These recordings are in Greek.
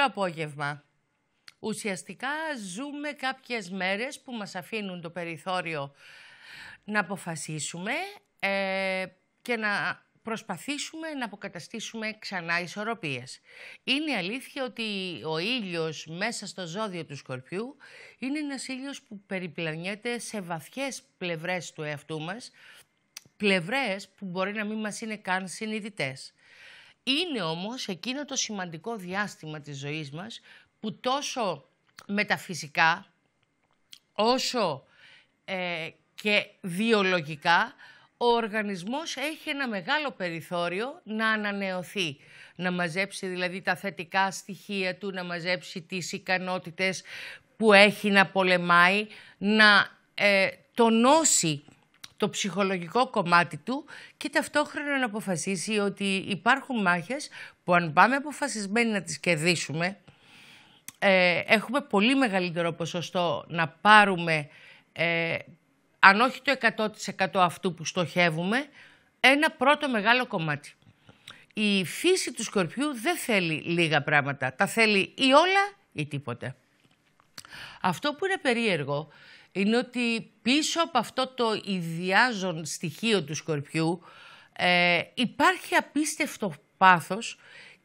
καλό απόγευμα. Ουσιαστικά ζούμε κάποιες μέρες που μας αφήνουν το περιθώριο να αποφασίσουμε ε, και να προσπαθήσουμε να αποκαταστήσουμε ξανά ισορροπίες. Είναι αλήθεια ότι ο ήλιος μέσα στο ζώδιο του Σκορπιού είναι ένας ήλιος που περιπλανιέται σε βαθιές πλευρές του εαυτού μας, πλευρές που μπορεί να μην μας είναι καν συνειδητές. Είναι όμως εκείνο το σημαντικό διάστημα της ζωής μας που τόσο μεταφυσικά όσο ε, και βιολογικά ο οργανισμός έχει ένα μεγάλο περιθώριο να ανανεωθεί. Να μαζέψει δηλαδή τα θετικά στοιχεία του, να μαζέψει τις ικανότητες που έχει να πολεμάει, να ε, τονώσει το ψυχολογικό κομμάτι του και ταυτόχρονα να αποφασίσει ότι υπάρχουν μάχες που αν πάμε αποφασισμένοι να τις κερδίσουμε, ε, έχουμε πολύ μεγαλύτερο ποσοστό να πάρουμε, ε, αν όχι το 100% αυτού που στοχεύουμε, ένα πρώτο μεγάλο κομμάτι. Η φύση του σκορπιού δεν θέλει λίγα πράγματα. Τα θέλει ή όλα ή τίποτε. Αυτό που είναι περίεργο είναι ότι πίσω από αυτό το ιδιάζον στοιχείο του Σκορπιού ε, υπάρχει απίστευτο πάθος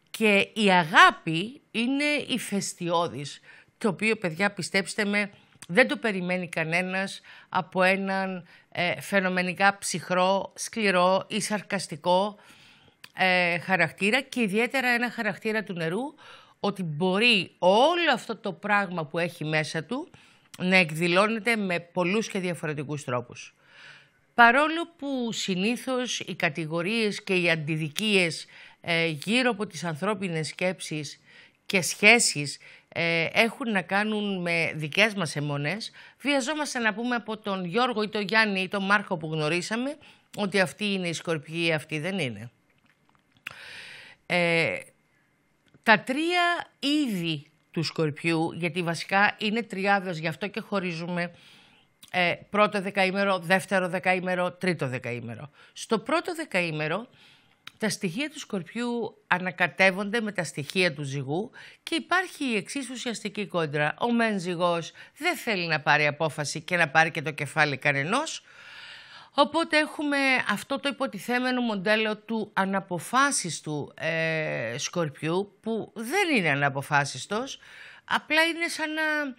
και η αγάπη είναι ηφαιστειώδης, το οποίο παιδιά πιστέψτε με δεν το περιμένει κανένας από έναν ε, φαινομενικά ψυχρό, σκληρό ή σαρκαστικό ε, χαρακτήρα και ιδιαίτερα ένα χαρακτήρα του νερού ότι μπορεί όλο αυτό το πράγμα που έχει μέσα του να εκδηλώνεται με πολλούς και διαφορετικούς τρόπους. Παρόλο που συνήθως οι κατηγορίες και οι αντιδικίες ε, γύρω από τις ανθρώπινες σκέψεις και σχέσεις ε, έχουν να κάνουν με δικές μας αιμονές, βιαζόμαστε να πούμε από τον Γιώργο ή τον Γιάννη ή τον Μάρκο που γνωρίσαμε ότι αυτή είναι η σκορπιή, αυτή δεν είναι. Ε, τα τρία είδη του Σκορπιού, γιατί βασικά είναι τριάδες, γι' αυτό και χωρίζουμε ε, πρώτο δεκαήμερο, δεύτερο δεκαήμερο, τρίτο δεκαήμερο. Στο πρώτο δεκαήμερο τα στοιχεία του Σκορπιού ανακατεύονται με τα στοιχεία του ζυγού και υπάρχει η εξής ουσιαστική κόντρα. Ο μεν ζυγός δεν θέλει να πάρει απόφαση και να πάρει και το κεφάλι κανενός, Οπότε έχουμε αυτό το υποτιθέμενο μοντέλο του αναποφάσιστου ε, σκορπιού που δεν είναι αναποφάσιστος, απλά είναι σαν να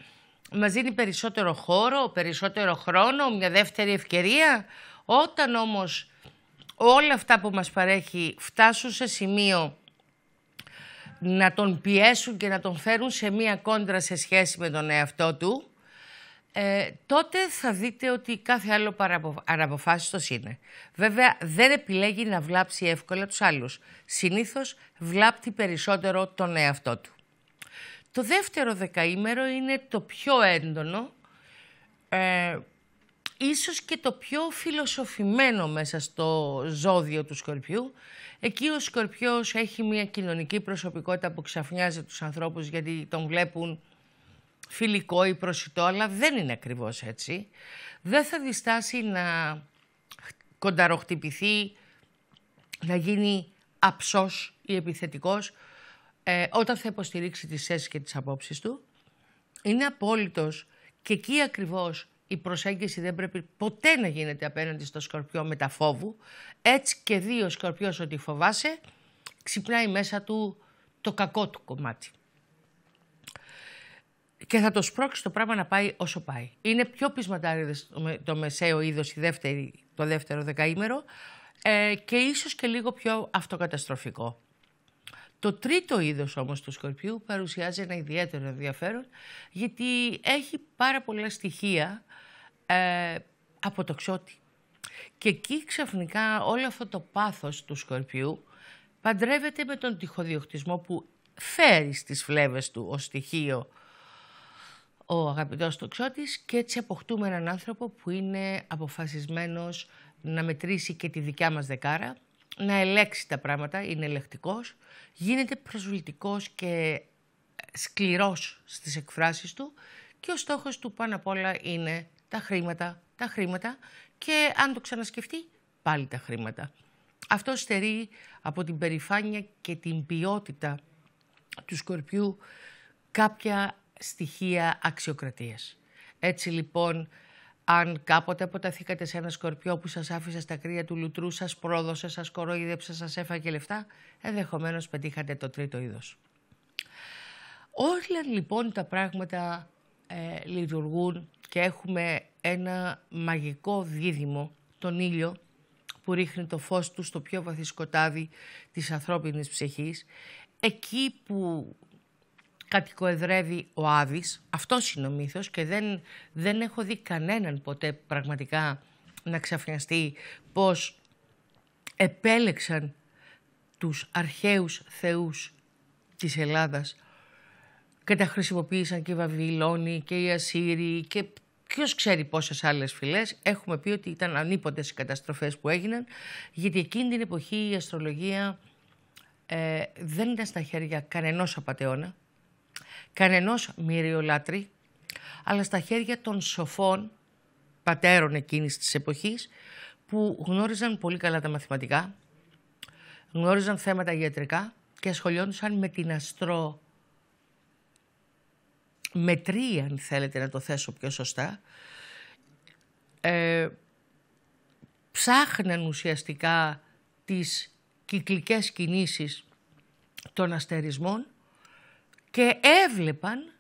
μας δίνει περισσότερο χώρο, περισσότερο χρόνο, μια δεύτερη ευκαιρία. Όταν όμως όλα αυτά που μας παρέχει φτάσουν σε σημείο να τον πιέσουν και να τον φέρουν σε μία κόντρα σε σχέση με τον εαυτό του, ε, τότε θα δείτε ότι κάθε άλλο αναποφάσιστος είναι. Βέβαια δεν επιλέγει να βλάψει εύκολα τους άλλους. Συνήθως βλάπτει περισσότερο τον εαυτό του. Το δεύτερο δεκαήμερο είναι το πιο έντονο, ε, ίσως και το πιο φιλοσοφημένο μέσα στο ζώδιο του Σκορπιού. Εκεί ο Σκορπιός έχει μια κοινωνική προσωπικότητα που ξαφνιάζει τους ανθρώπους γιατί τον βλέπουν φιλικό ή προσιτό, αλλά δεν είναι ακριβώς έτσι. Δεν θα διστάσει να κονταροχτυπηθεί, να γίνει αψός ή επιθετικός ε, όταν θα υποστηρίξει τις θέσεις και τις απόψεις του. Είναι απόλυτος και εκεί ακριβώς η προσέγγιση δεν πρέπει ποτέ να γίνεται απέναντι στο σκορπιό με τα φόβου. Έτσι και δει ο σκορπιός ότι φοβάσαι, ξυπνάει μέσα του το κακό του κομμάτι και θα το σπρώξει το πράγμα να πάει όσο πάει. Είναι πιο πεισματάριδες το μεσαίο είδος το δεύτερο δεκαήμερο ε, και ίσως και λίγο πιο αυτοκαταστροφικό. Το τρίτο είδος όμως του Σκορπιού παρουσιάζει ένα ιδιαίτερο ενδιαφέρον γιατί έχει πάρα πολλά στοιχεία ε, από το ξώτη. Και εκεί ξαφνικά όλο αυτό το πάθος του Σκορπιού παντρεύεται με τον τυχοδιοκτισμό που φέρει στις φλέβες του ως στοιχείο ο αγαπητός τοξότης και έτσι αποκτούμε έναν άνθρωπο που είναι αποφασισμένος να μετρήσει και τη δικιά μας δεκάρα, να ελέξει τα πράγματα, είναι ελεκτικός, γίνεται προσβλητικός και σκληρός στις εκφράσεις του και ο στόχος του πάνω απ' όλα είναι τα χρήματα, τα χρήματα και αν το ξανασκεφτεί πάλι τα χρήματα. Αυτό στερεί από την περηφάνεια και την ποιότητα του Σκορπιού κάποια στοιχεία αξιοκρατίας. Έτσι λοιπόν, αν κάποτε αποταθήκατε σε ένα σκορπιό που σας άφησε στα κρύα του λουτρού, σας πρόδωσε, σας κοροϊδέψε, σας έφαγε λεφτά, ενδεχομένως πετύχατε το τρίτο είδος. Όλα λοιπόν τα πράγματα ε, λειτουργούν και έχουμε ένα μαγικό δίδυμο, τον ήλιο, που ρίχνει το φως του στο πιο βαθύ σκοτάδι της ανθρώπινης ψυχής, εκεί που κατοικοεδρεύει ο Άδης, αυτός είναι ο μύθος και δεν, δεν έχω δει κανέναν ποτέ πραγματικά να ξαφνιαστεί πως επέλεξαν τους αρχαίους θεούς της Ελλάδας και τα χρησιμοποίησαν και οι Βαβυλώνοι και οι Ασσύριοι και ποιος ξέρει πόσες άλλες φυλές. Έχουμε πει ότι ήταν ανίποτες οι καταστροφές που έγιναν γιατί εκείνη την εποχή η αστρολογία ε, δεν ήταν στα χέρια κανενός απατεώνα, κανενός μυριολάτρη, αλλά στα χέρια των σοφών πατέρων εκείνης της εποχής που γνώριζαν πολύ καλά τα μαθηματικά, γνώριζαν θέματα ιατρικά και ασχολιόντουσαν με την αστρο μετρία, αν θέλετε να το θέσω πιο σωστά, ε, ψάχναν ουσιαστικά τις κυκλικές κινήσεις των αστερισμών και έβλεπαν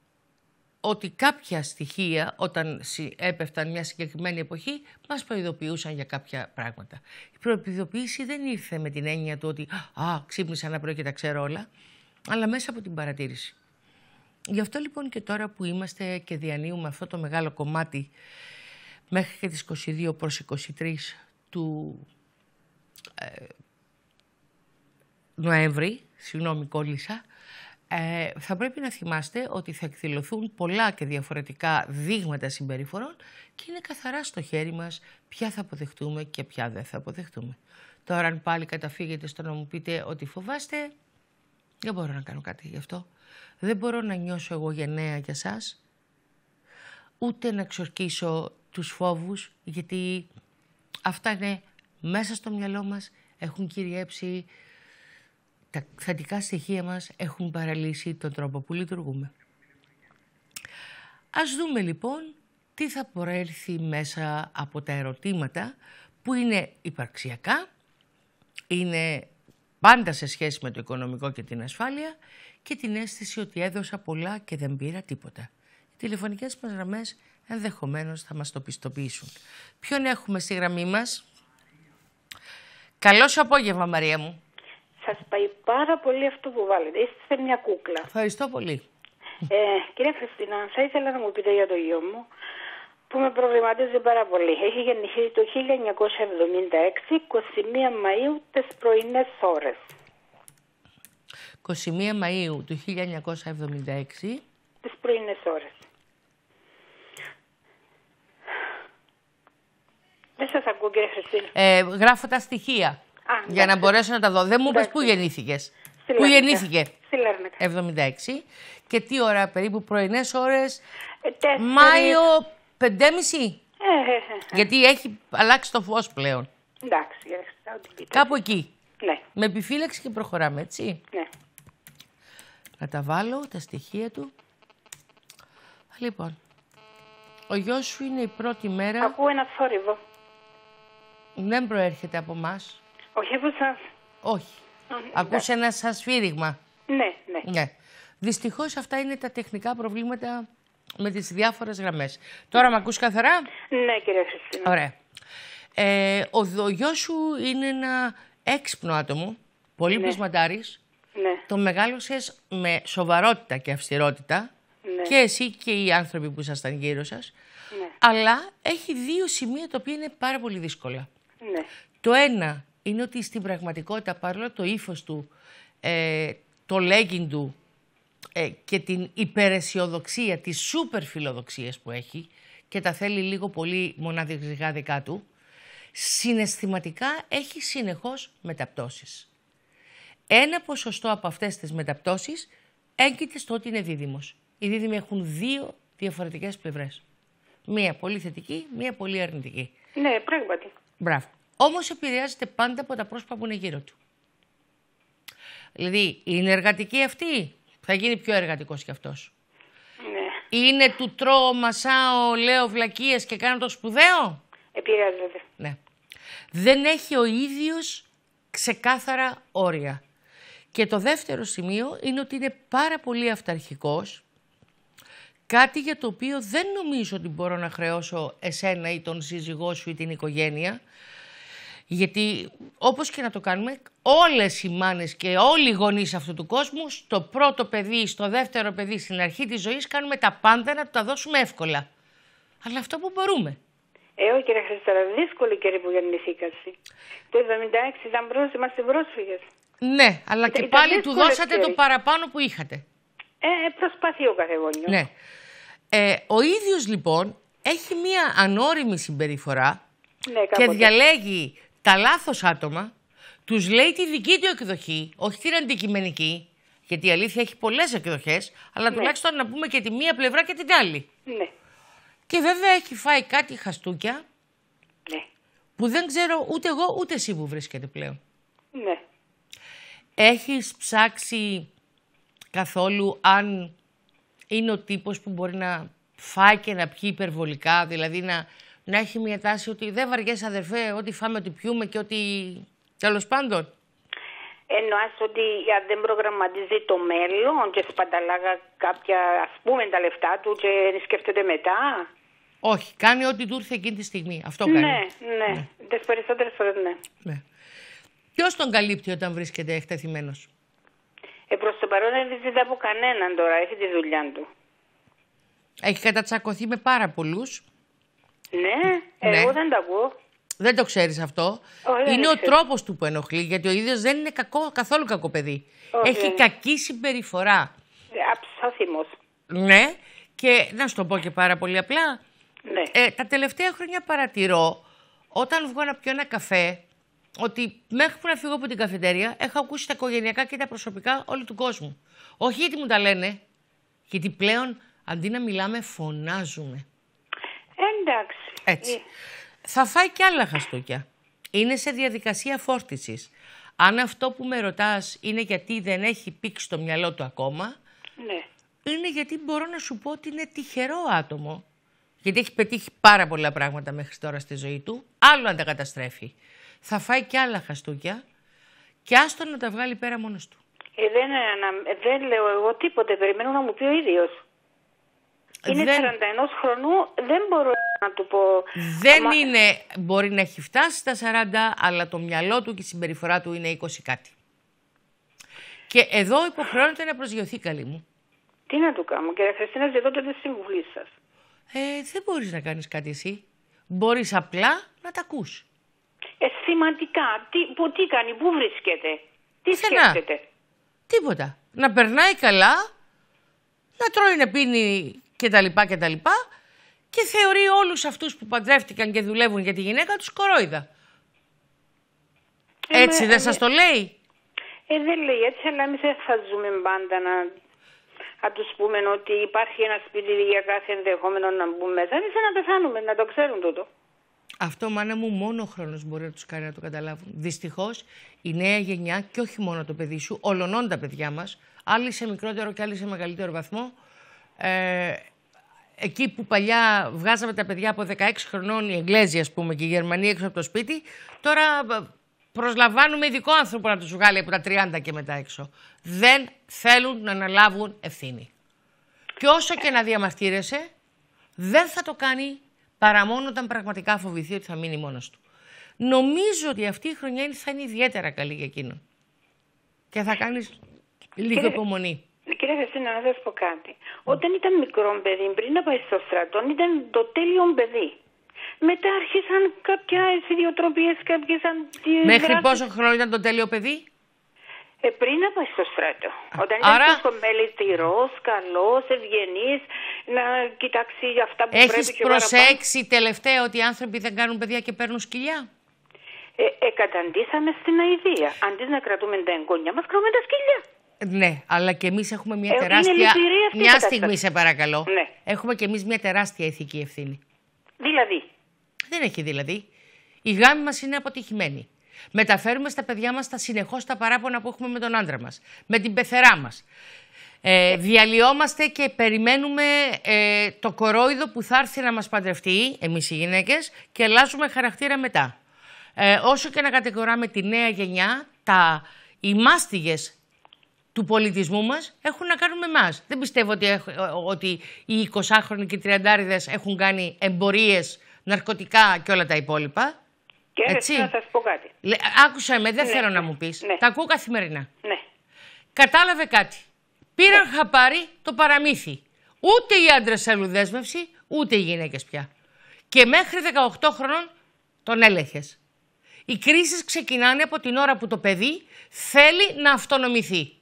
ότι κάποια στοιχεία όταν έπεφταν μια συγκεκριμένη εποχή μας προειδοποιούσαν για κάποια πράγματα. Η προειδοποίηση δεν ήρθε με την έννοια του ότι «Α, ξύπνησα ένα πρωί και τα ξέρω όλα», αλλά μέσα από την παρατήρηση. Γι' αυτό λοιπόν και τώρα που είμαστε και διανύουμε αυτό το μεγάλο κομμάτι μέχρι και τις 22 προς 23 του ε, Νοέμβρη, συγγνώμη κόλλησα, ε, θα πρέπει να θυμάστε ότι θα εκδηλωθούν πολλά και διαφορετικά δείγματα συμπεριφορών και είναι καθαρά στο χέρι μας ποια θα αποδεχτούμε και ποια δεν θα αποδεχτούμε. Τώρα αν πάλι καταφύγετε στο να μου πείτε ότι φοβάστε, δεν μπορώ να κάνω κάτι γι' αυτό. Δεν μπορώ να νιώσω εγώ γενναία για σας, ούτε να εξορκίσω τους φόβους, γιατί αυτά είναι μέσα στο μυαλό μας, έχουν κυριέψει τα θετικά στοιχεία μας, έχουν παραλύσει τον τρόπο που λειτουργούμε. Ας δούμε λοιπόν τι θα προέλθει μέσα από τα ερωτήματα που είναι υπαρξιακά, είναι πάντα σε σχέση με το οικονομικό και την ασφάλεια και την αίσθηση ότι έδωσα πολλά και δεν πήρα τίποτα. Οι τηλεφωνικές μας γραμμές ενδεχομένως θα μας το πιστοποιήσουν. Ποιον έχουμε στη γραμμή μας; Καλό σου απόγευμα Μαρία μου. Σας πάει πάρα πολύ αυτό που βάλετε. Είστε μια κούκλα. Ευχαριστώ πολύ. Ε, κυρία Χριστίνα, θα ήθελα να μου πείτε για το γιο μου που με προβληματίζει πάρα πολύ. Έχει γεννηθεί το 1976, 21 Μαΐου, τις πρωινές ώρες. 21 Μαΐου του 1976. Τις πρωινές ώρες. Δεν σας ακούω κύριε Χριστίνα. Ε, γράφω τα στοιχεία Α, για να μπορέσω να τα δω. Δεν μου είπες πού γεννήθηκες. Πού γεννήθηκε; Στη Λέρνεκα. 76. Και τι ώρα περίπου πρωινές ώρες; Ε, Μάιο 5.30. Ε, ε, ε, Γιατί έχει αλλάξει το φως πλέον. Εντάξει. Κάπου εκεί. Ναι. Με επιφύλαξη και προχωράμε, έτσι. Ναι. Να τα βάλω, τα στοιχεία του. Λοιπόν, ο γιος σου είναι η πρώτη μέρα... Ακούω ένα θόρυβο. Δεν προέρχεται από εμάς. Όχι από εσάς. Όχι. Ακούσε ένα σα σφύριγμα. Ναι, ναι. ναι. Δυστυχώς αυτά είναι τα τεχνικά προβλήματα με τις διάφορες γραμμές. Τώρα με ακούς καθαρά; Ναι, κύριε Χριστίνα. Ωραία. Ε, ο, ο γιος σου είναι ένα έξυπνο άτομο, πολύ ναι. Ναι. Το μεγάλωσες με σοβαρότητα και αυστηρότητα ναι. και εσύ και οι άνθρωποι που ήσασταν γύρω σας. Ναι. Αλλά έχει δύο σημεία τα οποία είναι πάρα πολύ δύσκολα. Ναι. Το ένα είναι ότι στην πραγματικότητα παρόλο το ύφος του, ε, το λέγκιν του ε, και την υπεραισιοδοξία, τις σούπερ φιλοδοξίες που έχει και τα θέλει λίγο πολύ μοναδικά δικά του, συναισθηματικά έχει συνεχώς μεταπτώσεις. Ένα ποσοστό από αυτές τις μεταπτώσεις έγκυται στο ότι είναι δίδυμος. Οι δίδυμοι έχουν δύο διαφορετικές πλευρές. Μία πολύ θετική, μία πολύ αρνητική. Ναι, πράγματι. Μπράβο. Όμως επηρεάζεται πάντα από τα πρόσωπα που είναι γύρω του. Δηλαδή, είναι εργατική αυτή, Θα γίνει πιο εργατικός κι αυτός. Ναι. Είναι του τρώω, μασάω, λέω βλακίες και κάνω το σπουδαίο; Επηρεάζεται. Ναι. Δεν έχει ο ίδιος ξεκάθαρα όρια. Και το δεύτερο σημείο είναι ότι είναι πάρα πολύ αυταρχικός. Κάτι για το οποίο δεν νομίζω ότι μπορώ να χρεώσω εσένα ή τον σύζυγό σου ή την οικογένεια. Γιατί όπως και να το κάνουμε, όλες οι μάνες και όλοι οι γονείς αυτού του κόσμου, στο πρώτο παιδί, στο δεύτερο παιδί, στην αρχή της ζωής, κάνουμε τα πάντα να του τα δώσουμε εύκολα. Αλλά αυτό που μπορούμε. Ε, όχι κύριε Χριστέρα, δύσκολη καιρή που γεννηθήκατε. Το 76 ήταν πρόσφυγες, είμαστε πρόσφυγες. Ναι, αλλά και Ήταν πάλι του δύσκολες δώσατε το καιροί. παραπάνω που είχατε. Ε, ε, προσπαθεί ο κάθε γονιός. Ναι. Ε, ο ίδιος λοιπόν έχει μία ανώριμη συμπεριφορά Ναι, και κάποτε. διαλέγει τα λάθος άτομα, τους λέει τη δική του εκδοχή, όχι την αντικειμενική, γιατί η αλήθεια έχει πολλές εκδοχές, αλλά Ναι. τουλάχιστον να πούμε και τη μία πλευρά και την άλλη. Ναι, Και βέβαια έχει φάει κάτι χαστούκια ναι, που δεν ξέρω ούτε εγώ ούτε εσύ που βρίσκεται πλέον. ναι. Έχεις ψάξει καθόλου αν είναι ο τύπος που μπορεί να φάει και να πιει υπερβολικά, δηλαδή να, να έχει μια τάση ότι δεν βαριέσαι αδερφέ, ό,τι φάμε, ό,τι πιούμε και ό,τι... Τέλος πάντων. Εννοάς ότι αν δεν προγραμματίζει το μέλλον και σπαταλάγα κάποια, ας πούμε, τα λεφτά του και σκέφτεται μετά. Όχι, κάνει ό,τι του ήρθε εκείνη τη στιγμή. Αυτό κάνει. Ναι, ναι. Τις περισσότερες φορές ναι. ναι. Ποιος τον καλύπτει όταν βρίσκεται εκτεθειμένος; Ε, προς το παρόν δεν ζητά από κανέναν τώρα, έχει τη δουλειά του. Έχει κατατσακωθεί με πάρα πολλούς. Ναι, Ναι. εγώ δεν τα ακούω. Δεν το ξέρεις αυτό. Όχι, δεν είναι το ο ξέρω. τρόπος του που ενοχλεί, γιατί ο ίδιος δεν είναι κακό, καθόλου κακό παιδί. Όχι, Έχει δεν είναι. κακή συμπεριφορά. Ε, Αψάθυμος. Ναι, και να σου το πω και πάρα πολύ απλά. Ναι. Ε, τα τελευταία χρόνια παρατηρώ, όταν βγω να πιω ένα καφέ, ότι μέχρι που να φύγω από την καφετέρια, έχω ακούσει τα οικογενειακά και τα προσωπικά όλου του κόσμου. Όχι γιατί μου τα λένε, γιατί πλέον αντί να μιλάμε, φωνάζουμε. Εντάξει. Έτσι. Ε, Θα φάει και άλλα χαστούκια. Είναι σε διαδικασία φόρτισης. Αν αυτό που με ρωτάς είναι γιατί δεν έχει πήξει το μυαλό του ακόμα, Ναι. είναι γιατί μπορώ να σου πω ότι είναι τυχερό άτομο. Γιατί έχει πετύχει πάρα πολλά πράγματα μέχρι τώρα στη ζωή του. Άλλο αν τα καταστρέφει. Θα φάει και άλλα χαστούκια και άστο να τα βγάλει πέρα μόνος του. Ε, δεν, ανα- ε, δεν λέω εγώ τίποτε, περιμένω να μου πει ο ίδιος. Είναι Δεν- 41 χρονού, δεν μπορώ να του πω. Δεν Αμα- είναι, μπορεί να έχει φτάσει στα 40, αλλά το μυαλό του και η συμπεριφορά του είναι 20 κάτι. Και εδώ υποχρεώνεται να προσγειωθεί καλή μου. Τι να του κάνω, κύριε Χριστίνα, ζητώ το τη συμβουλή σας. Ε, δεν μπορείς να κάνεις κάτι εσύ. Μπορείς απλά να τα ακούς. Ε, σημαντικά, τι, που, τι κάνει, πού βρίσκεται, τι Πουθενά. σκέφτεται. Τίποτα. Να περνάει καλά, να τρώει, να πίνει κτλ. κτλ. Και θεωρεί όλους αυτούς που παντρεύτηκαν και δουλεύουν για τη γυναίκα τους κορόιδα. Ε, Έτσι με- δεν ε, σας το λέει; Ε, δεν λέει έτσι, αλλά εμείς δεν θα ζούμε πάντα να, να τους πούμε ότι υπάρχει ένα σπίτι για κάθε ενδεχόμενο να μπουν μέσα. Εμείς να πεθάνουμε, να το ξέρουν τούτο. Αυτό, μάνα μου, μόνο ο χρόνος μπορεί να τους κάνει να το καταλάβουν. Δυστυχώς, η νέα γενιά και όχι μόνο το παιδί σου, ολονών τα παιδιά μας, άλλοι σε μικρότερο και άλλοι σε μεγαλύτερο βαθμό, ε, εκεί που παλιά βγάζαμε τα παιδιά από 16 χρονών, οι Εγγλέζοι ας πούμε και οι Γερμανοί έξω από το σπίτι, τώρα ε, προσλαμβάνουμε ειδικό άνθρωπο να τους βγάλει από τα 30 και μετά έξω. Δεν θέλουν να αναλάβουν ευθύνη. Και όσο και να διαμαρτύρεσαι, δεν θα το κάνει παρά μόνο όταν πραγματικά φοβηθεί ότι θα μείνει μόνος του. Νομίζω ότι αυτή η χρονιά είναι- θα είναι ιδιαίτερα καλή για εκείνον. Και θα κάνεις λίγο Κύριε- υπομονή. Κύριε Χριστίνα, να σας πω κάτι. Όταν ήταν μικρό παιδί, πριν να πάει στο στρατό, ήταν το τέλειο παιδί. Μετά άρχισαν κάποιε ιδιοτροπίε, κάποιες αντιδράσει. Μέχρι πόσο χρόνο ήταν το τέλειο παιδί; Ε, πριν να πάει στο στρατό. Όταν ήταν Άρα- τόσο μελετηρό, καλός, ευγενής, να κοιτάξει αυτά που Έχεις πρέπει και παραπάνω. προσέξει τελευταία ότι οι άνθρωποι δεν κάνουν παιδιά και παίρνουν σκυλιά; Ε, ε, καταντήσαμε στην αηδία. Αντί να κρατούμε τα εγγόνια μας, κρατούμε τα σκυλιά. Ναι, αλλά και εμείς έχουμε μια Ε, είναι τεράστια... λυπηρή αυτή η Μια κατάσταση. στιγμή, σε παρακαλώ. Ναι. Έχουμε και εμείς μια τεράστια ηθική ευθύνη. Δηλαδή, Δεν έχει δηλαδή. Η γάμη μας είναι αποτυχημένη. Μεταφέρουμε στα παιδιά μας τα συνεχώς τα παράπονα που έχουμε με τον άντρα μας. Με την πεθερά μας. Ε, διαλυόμαστε και περιμένουμε ε, το κορόιδο που θα έρθει να μας παντρευτεί, εμείς οι γυναίκες, και αλλάζουμε χαρακτήρα μετά. Ε, όσο και να κατηγοράμε τη νέα γενιά, τα, οι μάστιγες του πολιτισμού μας έχουν να κάνουν με εμάς. Δεν πιστεύω ότι, ότι οι 20χρονοι και οι 30 έχουν κάνει εμπορίες, ναρκωτικά και όλα τα υπόλοιπα. Και Έτσι. να σας πω κάτι. άκουσα με, δεν ναι, θέλω να μου πεις. Ναι. Τα ακούω καθημερινά. Ναι. Κατάλαβε κάτι. Πήραν ναι. χαπάρι το παραμύθι. Ούτε οι άντρες θέλουν δέσμευση, ούτε οι γυναίκες πια. Και μέχρι 18 χρονών τον έλεγε. Οι κρίσεις ξεκινάνε από την ώρα που το παιδί θέλει να αυτονομηθεί.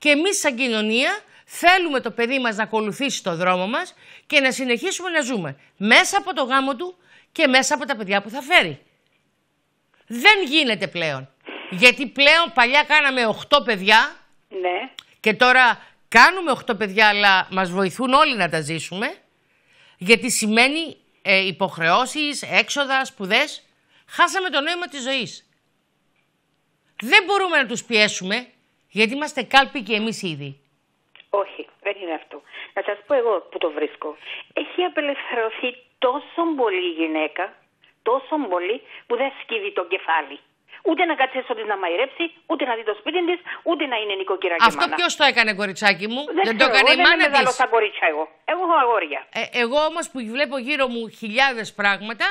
Και εμείς, σαν κοινωνία, θέλουμε το παιδί μας να ακολουθήσει το δρόμο μας και να συνεχίσουμε να ζούμε μέσα από το γάμο του και μέσα από τα παιδιά που θα φέρει. Δεν γίνεται πλέον. Γιατί πλέον παλιά κάναμε 8 παιδιά ναι. Και τώρα κάνουμε 8 παιδιά, αλλά μας βοηθούν όλοι να τα ζήσουμε. Γιατί σημαίνει ε, υποχρεώσεις, έξοδα, σπουδές. Χάσαμε το νόημα της ζωής. Δεν μπορούμε να τους πιέσουμε, γιατί είμαστε κάλποι και εμείς ήδη. Όχι, δεν είναι αυτό. Να σας πω εγώ που το βρίσκω. Έχει απελευθερωθεί τόσο πολύ η γυναίκα, τόσο πολύ, που δεν σκύβει το κεφάλι. Ούτε να κάτσει έσω να μαϊρέψει, ούτε να δει το σπίτι της, ούτε να είναι νοικοκυρά και Αυτό ποιος το έκανε, κοριτσάκι μου; Δεν, δεν το έκανε η μάνα της; Δεν σαν κορίτσια εγώ. Εγώ έχω αγόρια. Ε, εγώ όμως που βλέπω γύρω μου χιλιάδες πράγματα,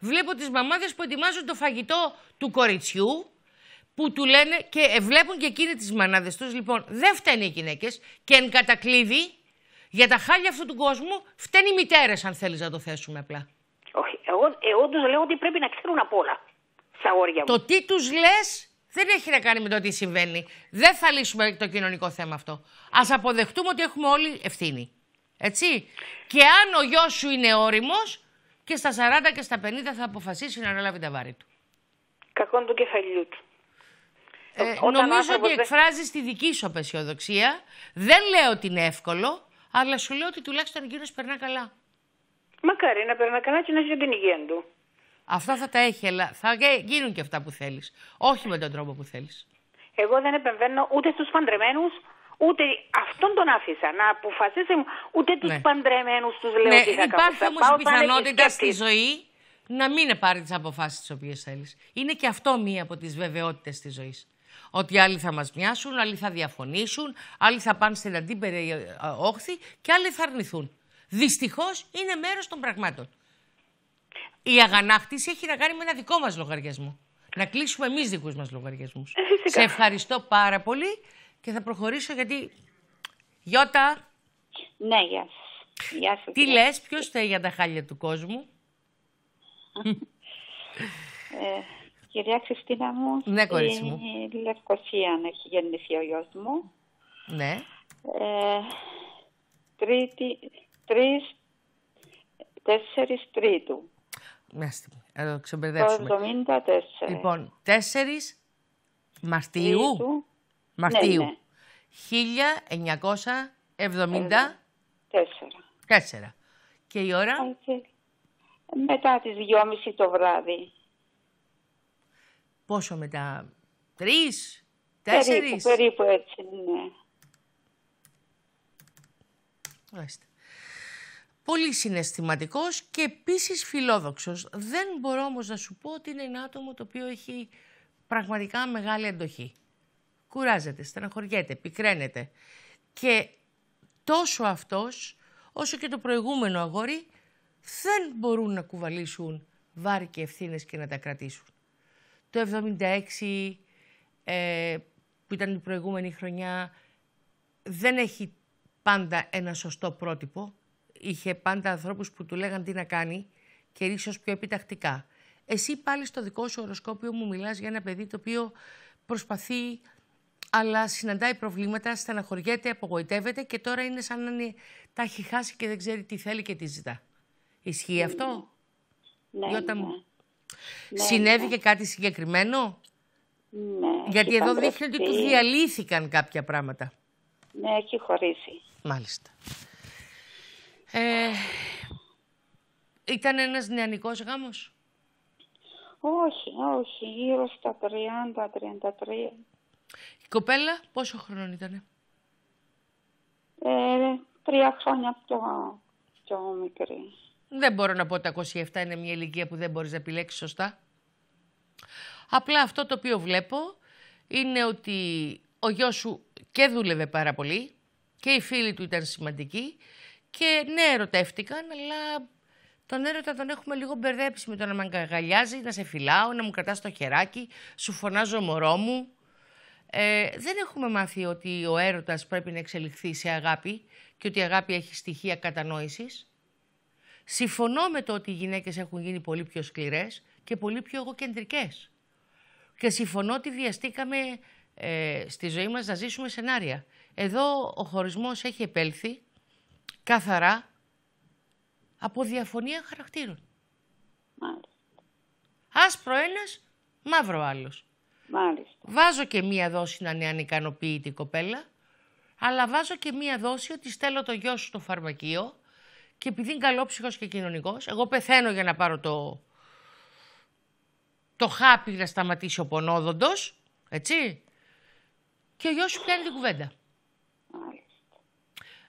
βλέπω τις μαμάδες που ετοιμάζουν το φαγητό του κοριτσιού, που του λένε και ε, βλέπουν και εκείνοι τις μανάδες τους. Λοιπόν, δεν φταίνει οι γυναίκες και εν κατακλείδη για τα χάλια αυτού του κόσμου φταίνει οι μητέρες, αν θέλεις να το θέσουμε απλά. Όχι. Εγώ, εγώ του λέω ότι πρέπει να ξέρουν απ' όλα αγόρια Το τι τους λες δεν έχει να κάνει με το τι συμβαίνει. Δεν θα λύσουμε το κοινωνικό θέμα αυτό. Α αποδεχτούμε ότι έχουμε όλοι ευθύνη. Έτσι; Και αν ο γιος σου είναι όριμος και στα 40 και στα 50 θα αποφασίσει να αναλάβει τα βάρη του. Κακό του κεφαλιού του. Ε, νομίζω ότι εκφράζεις τη δική σου απεσιοδοξία. Δεν λέω ότι είναι εύκολο, αλλά σου λέω ότι τουλάχιστον εκείνος περνά καλά. Μακάρι να περνά καλά και να ζει την υγεία του. Αυτά θα τα έχει, αλλά θα γίνουν και αυτά που θέλεις. Όχι με τον τρόπο που θέλεις. Εγώ δεν επεμβαίνω ούτε στους παντρεμένους, ούτε αυτόν τον άφησα να αποφασίσει, ούτε τους ναι. παντρεμένους τους λέω ναι, ότι θα Υπάρχει όμως η πιθανότητα στη ζωή να μην πάρεις τις αποφάσεις τις οποίες θέλεις. Είναι και αυτό μία από τις βεβαιότητες της ζωής. Ότι άλλοι θα μας μοιάσουν, άλλοι θα διαφωνήσουν, άλλοι θα πάνε στην αντίπερη ε, όχθη και άλλοι θα αρνηθούν. Δυστυχώς είναι μέρος των πραγμάτων η αγανάκτηση έχει να κάνει με ένα δικό μας λογαριασμό. Να κλείσουμε εμείς δικούς μας λογαριασμούς. Ε, Σε ευχαριστώ πάρα πολύ και θα προχωρήσω γιατί... Γιώτα. Ναι, γεια σας. Γεια σας Τι λες, ποιος θέλει για τα χάλια του κόσμου; ε, κυρία Χριστίνα μου, ναι, κορίτσι μου. η Λευκοσία έχει γεννηθεί ο γιος μου. Ναι. Ε, τρίτη, τρεις, τέσσερις τρίτου. Μια στιγμή, να το ξεμπερδέψουμε. Το 74. Λοιπόν, 4 Μαρτίου. Μαρτίου. Ναι, ναι. 1974. Τέσσερα. Και η ώρα; Μετά τις 2.30 το βράδυ. Πόσο μετά, τρεις, τέσσερις; Περίπου, περίπου έτσι, ναι. Ορίστε πολύ συναισθηματικός και επίσης φιλόδοξος. Δεν μπορώ όμως να σου πω ότι είναι ένα άτομο το οποίο έχει πραγματικά μεγάλη εντοχή. Κουράζεται, στεναχωριέται, πικραίνεται. Και τόσο αυτός, όσο και το προηγούμενο αγόρι, δεν μπορούν να κουβαλήσουν βάρη και ευθύνες και να τα κρατήσουν. Το 76, ε, που ήταν η προηγούμενη χρονιά, δεν έχει πάντα ένα σωστό πρότυπο είχε πάντα ανθρώπους που του λέγαν τι να κάνει και ίσως πιο επιτακτικά. Εσύ πάλι στο δικό σου οροσκόπιο μου μιλάς για ένα παιδί το οποίο προσπαθεί αλλά συναντάει προβλήματα, στεναχωριέται, απογοητεύεται και τώρα είναι σαν να είναι, τα έχει χάσει και δεν ξέρει τι θέλει και τι ζητά. Ισχύει αυτό; Ναι, ναι. Μου... ναι Συνέβη και κάτι συγκεκριμένο; Ναι. Γιατί εδώ δείχνει ότι τους διαλύθηκαν κάποια πράγματα. Ναι, έχει χωρίσει. Μάλιστα. Ε, ήταν ένας νεανικός γάμος; Όχι, όχι, γύρω στα 30-33. Η κοπέλα πόσο χρόνο ήτανε; Ε, τρία χρόνια πιο, πιο μικρή. Δεν μπορώ να πω ότι τα 27 είναι μια ηλικία που δεν μπορείς να επιλέξεις σωστά. Απλά αυτό το οποίο βλέπω είναι ότι ο γιος σου και δούλευε πάρα πολύ και οι φίλοι του ήταν σημαντικοί και ναι ερωτεύτηκαν, αλλά τον έρωτα τον έχουμε λίγο μπερδέψει με το να με αγκαλιάζει, να σε φυλάω, να μου κρατάς το χεράκι, σου φωνάζω μωρό μου. Ε, δεν έχουμε μάθει ότι ο έρωτας πρέπει να εξελιχθεί σε αγάπη και ότι η αγάπη έχει στοιχεία κατανόησης. Συμφωνώ με το ότι οι γυναίκες έχουν γίνει πολύ πιο σκληρές και πολύ πιο εγωκεντρικές. Και συμφωνώ ότι βιαστήκαμε ε, στη ζωή μας να ζήσουμε σενάρια. Εδώ ο χωρισμός έχει επέλθει καθαρά από διαφωνία χαρακτήρων. Μάλιστα. Άσπρο ένας, μαύρο άλλος. Μάλιστα. Βάζω και μία δόση να είναι ανικανοποιητή κοπέλα, αλλά βάζω και μία δόση ότι στέλνω το γιο σου στο φαρμακείο και επειδή είναι καλόψυχος και κοινωνικός, εγώ πεθαίνω για να πάρω το, το χάπι να σταματήσει ο πονόδοντος, έτσι, και ο γιος σου πιάνει την κουβέντα. Μάλιστα.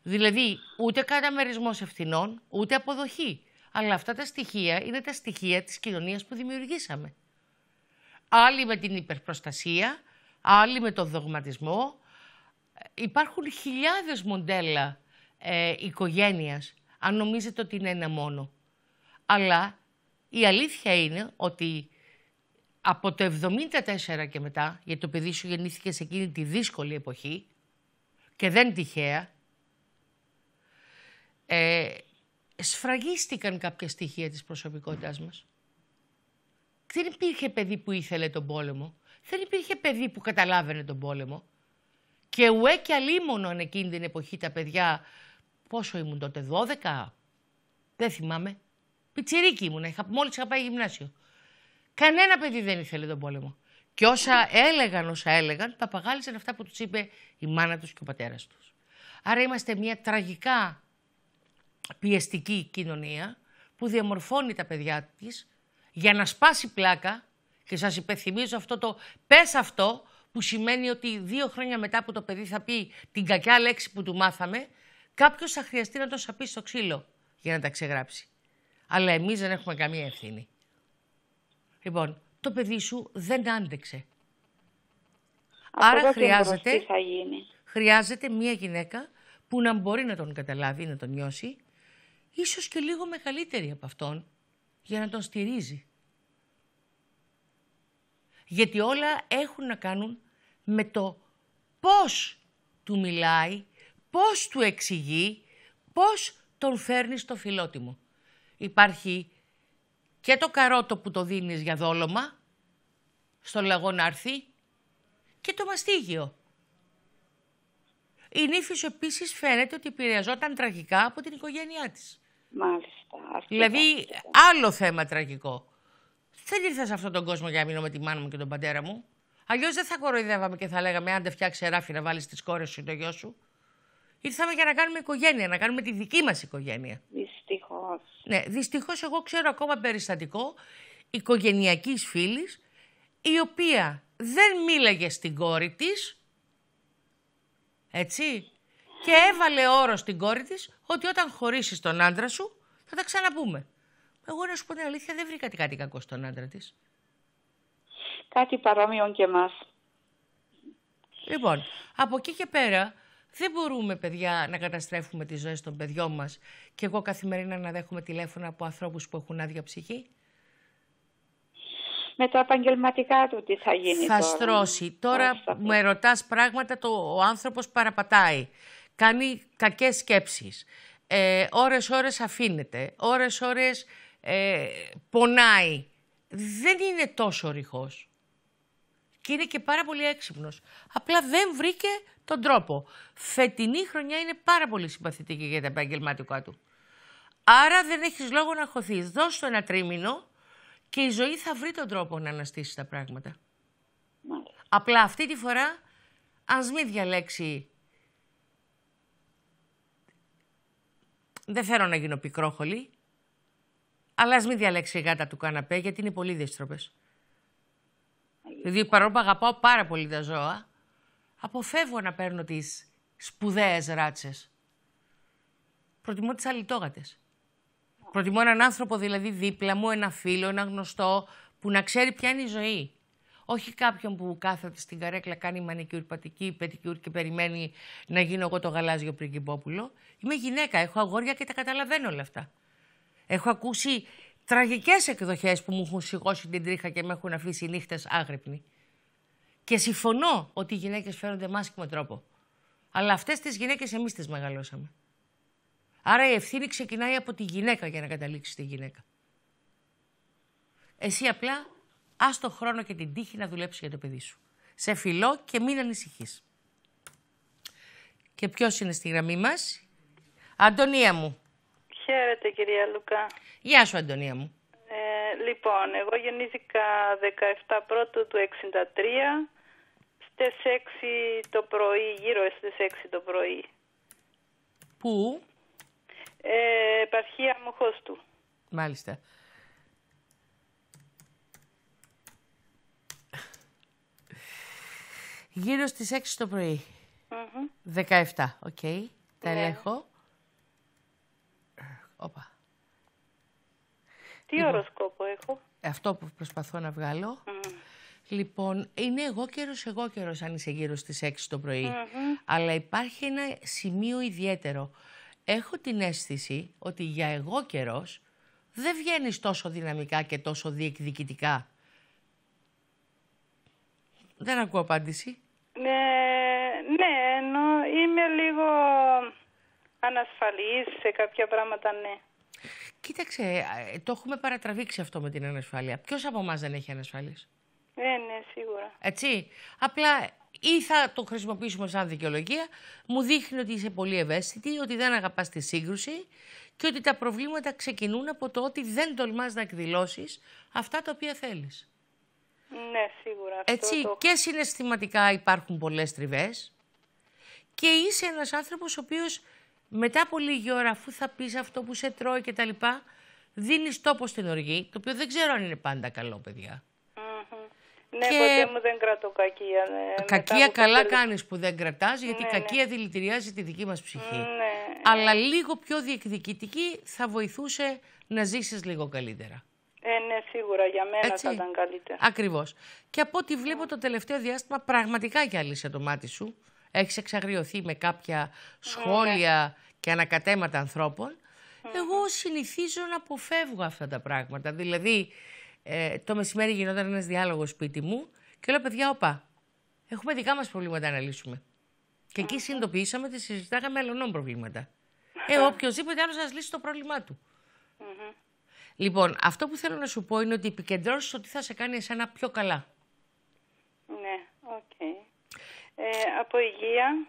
Δηλαδή, ούτε καταμερισμός ευθυνών, ούτε αποδοχή. Αλλά αυτά τα στοιχεία είναι τα στοιχεία της κοινωνίας που δημιουργήσαμε. Άλλοι με την υπερπροστασία, άλλοι με τον δογματισμό. Υπάρχουν χιλιάδες μοντέλα ε, οικογένειας, αν νομίζετε ότι είναι ένα μόνο. Αλλά η αλήθεια είναι ότι από το 74 και μετά, γιατί το παιδί σου γεννήθηκε σε εκείνη τη δύσκολη εποχή και δεν τυχαία, ε, σφραγίστηκαν κάποια στοιχεία της προσωπικότητάς μας. Δεν υπήρχε παιδί που ήθελε τον πόλεμο. Δεν υπήρχε παιδί που καταλάβαινε τον πόλεμο. Και ουέ και αλίμονο εκείνη την εποχή τα παιδιά, πόσο ήμουν τότε, 12, δεν θυμάμαι. Πιτσιρίκι ήμουν, είχα, μόλις είχα πάει γυμνάσιο. Κανένα παιδί δεν ήθελε τον πόλεμο. Και όσα έλεγαν, όσα έλεγαν, παπαγάλισαν αυτά που τους είπε η μάνα τους και ο πατέρας τους. Άρα είμαστε μια τραγικά πιεστική κοινωνία που διαμορφώνει τα παιδιά της για να σπάσει πλάκα και σας υπενθυμίζω αυτό το πες αυτό που σημαίνει ότι δύο χρόνια μετά που το παιδί θα πει την κακιά λέξη που του μάθαμε κάποιος θα χρειαστεί να το σαπίσει στο ξύλο για να τα ξεγράψει. Αλλά εμείς δεν έχουμε καμία ευθύνη. Λοιπόν, το παιδί σου δεν άντεξε. Άρα χρειάζεται, θα γίνει. χρειάζεται μία γυναίκα που να μπορεί να τον καταλάβει, να τον νιώσει, ίσως και λίγο μεγαλύτερη από αυτόν, για να τον στηρίζει. Γιατί όλα έχουν να κάνουν με το πώς του μιλάει, πώς του εξηγεί, πώς τον φέρνει στο φιλότιμο. Υπάρχει και το καρότο που το δίνεις για δόλωμα, στο λαγό να έρθει, και το μαστίγιο. Η νύφης σου επίσης φαίνεται ότι επηρεαζόταν τραγικά από την οικογένειά της. Μάλιστα. Δηλαδή, άλλο θέμα τραγικό. Δεν ήρθα σε αυτόν τον κόσμο για να μείνω με τη μάνα μου και τον πατέρα μου. Αλλιώς δεν θα κοροϊδεύαμε και θα λέγαμε: Αν δεν φτιάξει ράφι να βάλεις τις κόρες σου ή το γιο σου. Ήρθαμε για να κάνουμε οικογένεια, να κάνουμε τη δική μας οικογένεια. Δυστυχώς. Ναι, δυστυχώς εγώ ξέρω ακόμα περιστατικό οικογενειακής φίλης, η οποία δεν μίλαγε στην κόρη της. Έτσι. Και έβαλε όρο στην κόρη της ότι όταν χωρίσεις τον άντρα σου θα τα ξαναπούμε. Εγώ να σου πω την αλήθεια, δεν βρήκα κάτι κακό στον άντρα της. Κάτι παρόμοιο και εμάς. Λοιπόν, από εκεί και πέρα δεν μπορούμε, παιδιά, να καταστρέφουμε τις ζωές των παιδιών μας και εγώ καθημερινά να δέχομαι τηλέφωνα από ανθρώπους που έχουν άδεια ψυχή. Με τα επαγγελματικά του τι θα γίνει Θα τώρα. στρώσει. Τώρα Πώς θα πει. με ρωτάς πράγματα, το, ο άνθρωπος παραπατάει. Κάνει κακές σκέψεις. Ε, ώρες ώρες αφήνεται. Ώρες ώρες ε, πονάει. Δεν είναι τόσο ρηχός. Και είναι και πάρα πολύ έξυπνος. Απλά δεν βρήκε τον τρόπο. Φετινή χρονιά είναι πάρα πολύ συμπαθητική για τα επαγγελματικά του. Άρα δεν έχεις λόγο να χωθείς. Δώσ' του ένα τρίμηνο και η ζωή θα βρει τον τρόπο να αναστήσει τα πράγματα. Μάλιστα. Απλά αυτή τη φορά, ας μην διαλέξει... Δεν θέλω να γίνω πικρόχολη, αλλά ας μην διαλέξει η γάτα του καναπέ, γιατί είναι πολύ δύστροπες. Δηλαδή, παρόλο που αγαπάω πάρα πολύ τα ζώα, αποφεύγω να παίρνω τις σπουδαίες ράτσες. προτιμώ τις αλυτόγατες. Προτιμώ έναν άνθρωπο δηλαδή δίπλα μου, ένα φίλο, ένα γνωστό, που να ξέρει ποια είναι η ζωή. Όχι κάποιον που κάθεται στην καρέκλα, κάνει μανικιούρ, πατική, πετικιούρ και περιμένει να γίνω εγώ το γαλάζιο πριγκυπόπουλο. Είμαι γυναίκα, έχω αγόρια και τα καταλαβαίνω όλα αυτά. Έχω ακούσει τραγικές εκδοχές που μου έχουν σηκώσει την τρίχα και με έχουν αφήσει νύχτες άγρυπνοι. Και συμφωνώ ότι οι γυναίκες φέρονται με άσχημο τρόπο. Αλλά αυτές τις γυναίκες εμείς τις μεγαλώσαμε. Άρα η ευθύνη ξεκινάει από τη γυναίκα για να καταλήξει στη γυναίκα. Εσύ απλά ας το χρόνο και την τύχη να δουλέψεις για το παιδί σου. Σε φιλό και μην ανησυχείς. Και ποιος είναι στη γραμμή μας; Αντωνία μου. Χαίρετε κυρία Λουκά. Γεια σου Αντωνία μου. Ε, λοιπόν, εγώ γεννήθηκα 17 πρώτου του 63 στις 6 το πρωί, γύρω στις 6 το πρωί. Πού; Ε, επαρχία μου Χώστου. Μάλιστα. Γύρω στις 6 το πρωί. 17, οκ. Τα Ναι. ελέγχω. Όπα. Τι Λοιπόν. οροσκόπο έχω; Αυτό που προσπαθώ να βγάλω. Λοιπόν, είναι εγώ καιρός, εγώ καιρός αν είσαι γύρω στις 6 το πρωι Αλλά υπάρχει ένα σημείο ιδιαίτερο. Έχω την αίσθηση ότι για εγώ καιρός δεν βγαίνεις τόσο δυναμικά και τόσο διεκδικητικά. Δεν ακούω απάντηση. Ναι, ναι, ενώ είμαι λίγο ανασφαλής σε κάποια πράγματα, ναι. Κοίταξε, ε, το έχουμε παρατραβήξει αυτό με την ανασφάλεια. Ποιος από εμάς δεν έχει ανασφάλειες; Ναι, ναι, σίγουρα. Έτσι. Απλά ή θα το χρησιμοποιήσουμε σαν δικαιολογία, μου δείχνει ότι είσαι πολύ ευαίσθητη, ότι δεν αγαπάς τη σύγκρουση και ότι τα προβλήματα ξεκινούν από το ότι δεν τολμάς να εκδηλώσεις αυτά τα οποία θέλεις. Ναι, σίγουρα. Αυτό Έτσι, το... και συναισθηματικά υπάρχουν πολλές τριβές και είσαι ένας άνθρωπος ο οποίος μετά από λίγη ώρα, αφού θα πεις αυτό που σε τρώει και τα λοιπά, δίνεις τόπο στην οργή, το οποίο δεν ξέρω αν είναι πάντα καλό, παιδιά. Μμμ. Ναι, Και- ποτέ μου δεν κρατώ κακία. ναι, μετά Κακία από καλά πέντε- κάνεις που δεν κρατάς, γιατί Ναι, η ναι. κακία δηλητηριάζει τη δική μας ψυχή. Ναι, Αλλά λίγο πιο διεκδικητική θα βοηθούσε να ζήσεις λίγο καλύτερα. ε, ναι, σίγουρα για μένα Έτσι. θα ήταν καλύτερα. Ακριβώς. Και από ό,τι βλέπω το τελευταίο διάστημα, πραγματικά γυάλισε το μάτι σου. Έχεις εξαγριωθεί με κάποια σχόλια και ανακατέματα ανθρώπων. Εγώ συνηθίζω να αποφεύγω αυτά τα πράγματα. Δηλαδή, ε, το μεσημέρι γινόταν ένας διάλογος σπίτι μου και λέω, παιδιά, όπα, έχουμε δικά μας προβλήματα να λύσουμε. Και εκεί συνειδητοποιήσαμε ότι συζητάγαμε αλλωνών προβλήματα. Ε, οποιοδήποτε άλλος να λύσει το πρόβλημά του. Λοιπόν, αυτό που θέλω να σου πω είναι ότι επικεντρώσεις ότι θα σε κάνει εσένα πιο καλά. Ναι, οκ. Ε, από υγεία,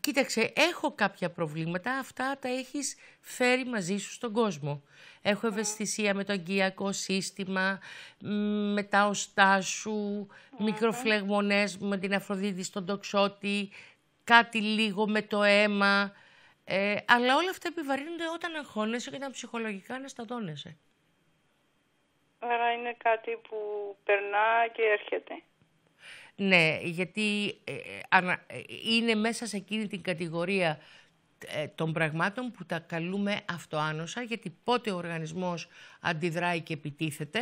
Κοίταξε, έχω κάποια προβλήματα, αυτά τα έχεις φέρει μαζί σου στον κόσμο. Έχω ευαισθησία με το αγγειακό σύστημα, μ, με τα οστά σου, μικροφλεγμονές με την Αφροδίτη στον τοξότη, κάτι λίγο με το αίμα. Ε, αλλά όλα αυτά επιβαρύνονται όταν αγχώνεσαι και όταν ψυχολογικά αναστατώνεσαι. άρα είναι κάτι που περνά και έρχεται. Ναι, γιατί ε, ε, ανα- ε, είναι μέσα σε εκείνη την κατηγορία ε, των πραγμάτων που τα καλούμε αυτοάνωσα, γιατί πότε ο οργανισμός αντιδράει και επιτίθεται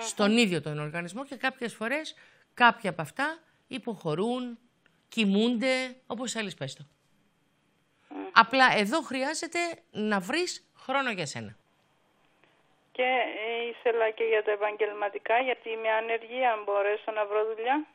στον ίδιο τον οργανισμό και κάποιες φορές κάποια από αυτά υποχωρούν, κοιμούνται, όπως θέλεις πες το. Απλά εδώ χρειάζεται να βρεις χρόνο για σένα. Και ε, ήθελα και για τα επαγγελματικά, γιατί είμαι άνεργη, αν μπορέσω να βρω δουλειά.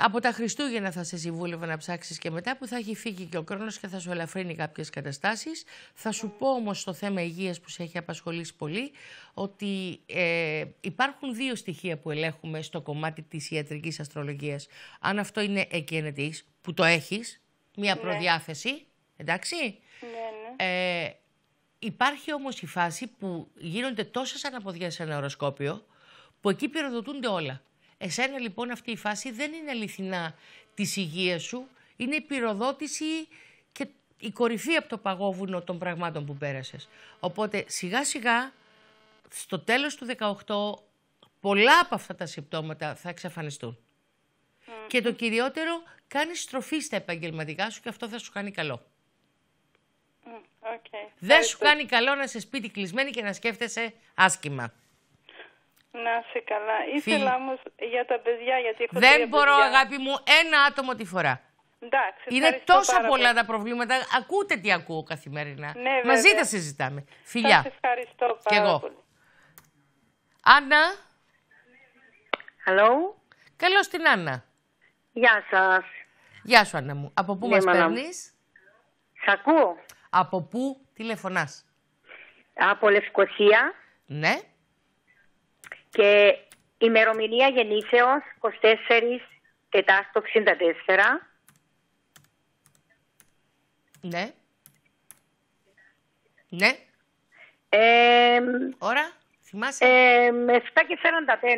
Από τα Χριστούγεννα θα σε συμβούλευα να ψάξεις και μετά που θα έχει φύγει και ο χρόνος και θα σου ελαφρύνει κάποιες καταστάσεις. Θα σου πω όμως στο θέμα υγείας που σε έχει απασχολήσει πολύ ότι ε, υπάρχουν δύο στοιχεία που ελέγχουμε στο κομμάτι της ιατρικής αστρολογίας. Αν αυτό είναι εκκαινετής, που το έχεις, μία προδιάθεση, εντάξει. Ναι, ναι. Ε, υπάρχει όμως η φάση που γίνονται τόσες αναποδιές σε ένα οροσκόπιο που εκεί πυροδοτούνται όλα. Εσένα λοιπόν αυτή η φάση δεν είναι αληθινά της υγείας σου, είναι η πυροδότηση και η κορυφή από το παγόβουνο των πραγμάτων που πέρασες. Οπότε σιγά σιγά στο τέλος του 18 πολλά από αυτά τα συμπτώματα θα εξαφανιστούν. Και το κυριότερο, κάνεις στροφή στα επαγγελματικά σου και αυτό θα σου κάνει καλό. Μμμ. οκ. Δεν σου κάνει καλό να είσαι σπίτι κλεισμένη και να σκέφτεσαι άσχημα. Να 'σαι καλά. Ήθελα όμως για τα παιδιά, γιατί έχω Δεν τρία μπορώ, παιδιά. αγάπη μου, ένα άτομο τη φορά. Εντάξει, Είναι ευχαριστώ τόσα πάρα πολλά πολύ. τα προβλήματα. Ακούτε τι ακούω καθημερινά. Ναι, Μαζί βέβαια. τα συζητάμε. Σας Φιλιά. ευχαριστώ πάρα Κι εγώ. πολύ. Άννα, Hello. καλώς την Άννα. Γεια σας. Γεια σου, Άννα μου. Από πού Ναι, μας μάνα μου. παίρνεις; Σ' ακούω. Από πού τηλεφωνάς; Από Λευκοσία Ναι. Και ημερομηνία γεννήσεως 24 Τετάστο 64. Ναι. Ναι. Ε, Ώρα. Θυμάσαι. ε, 7 και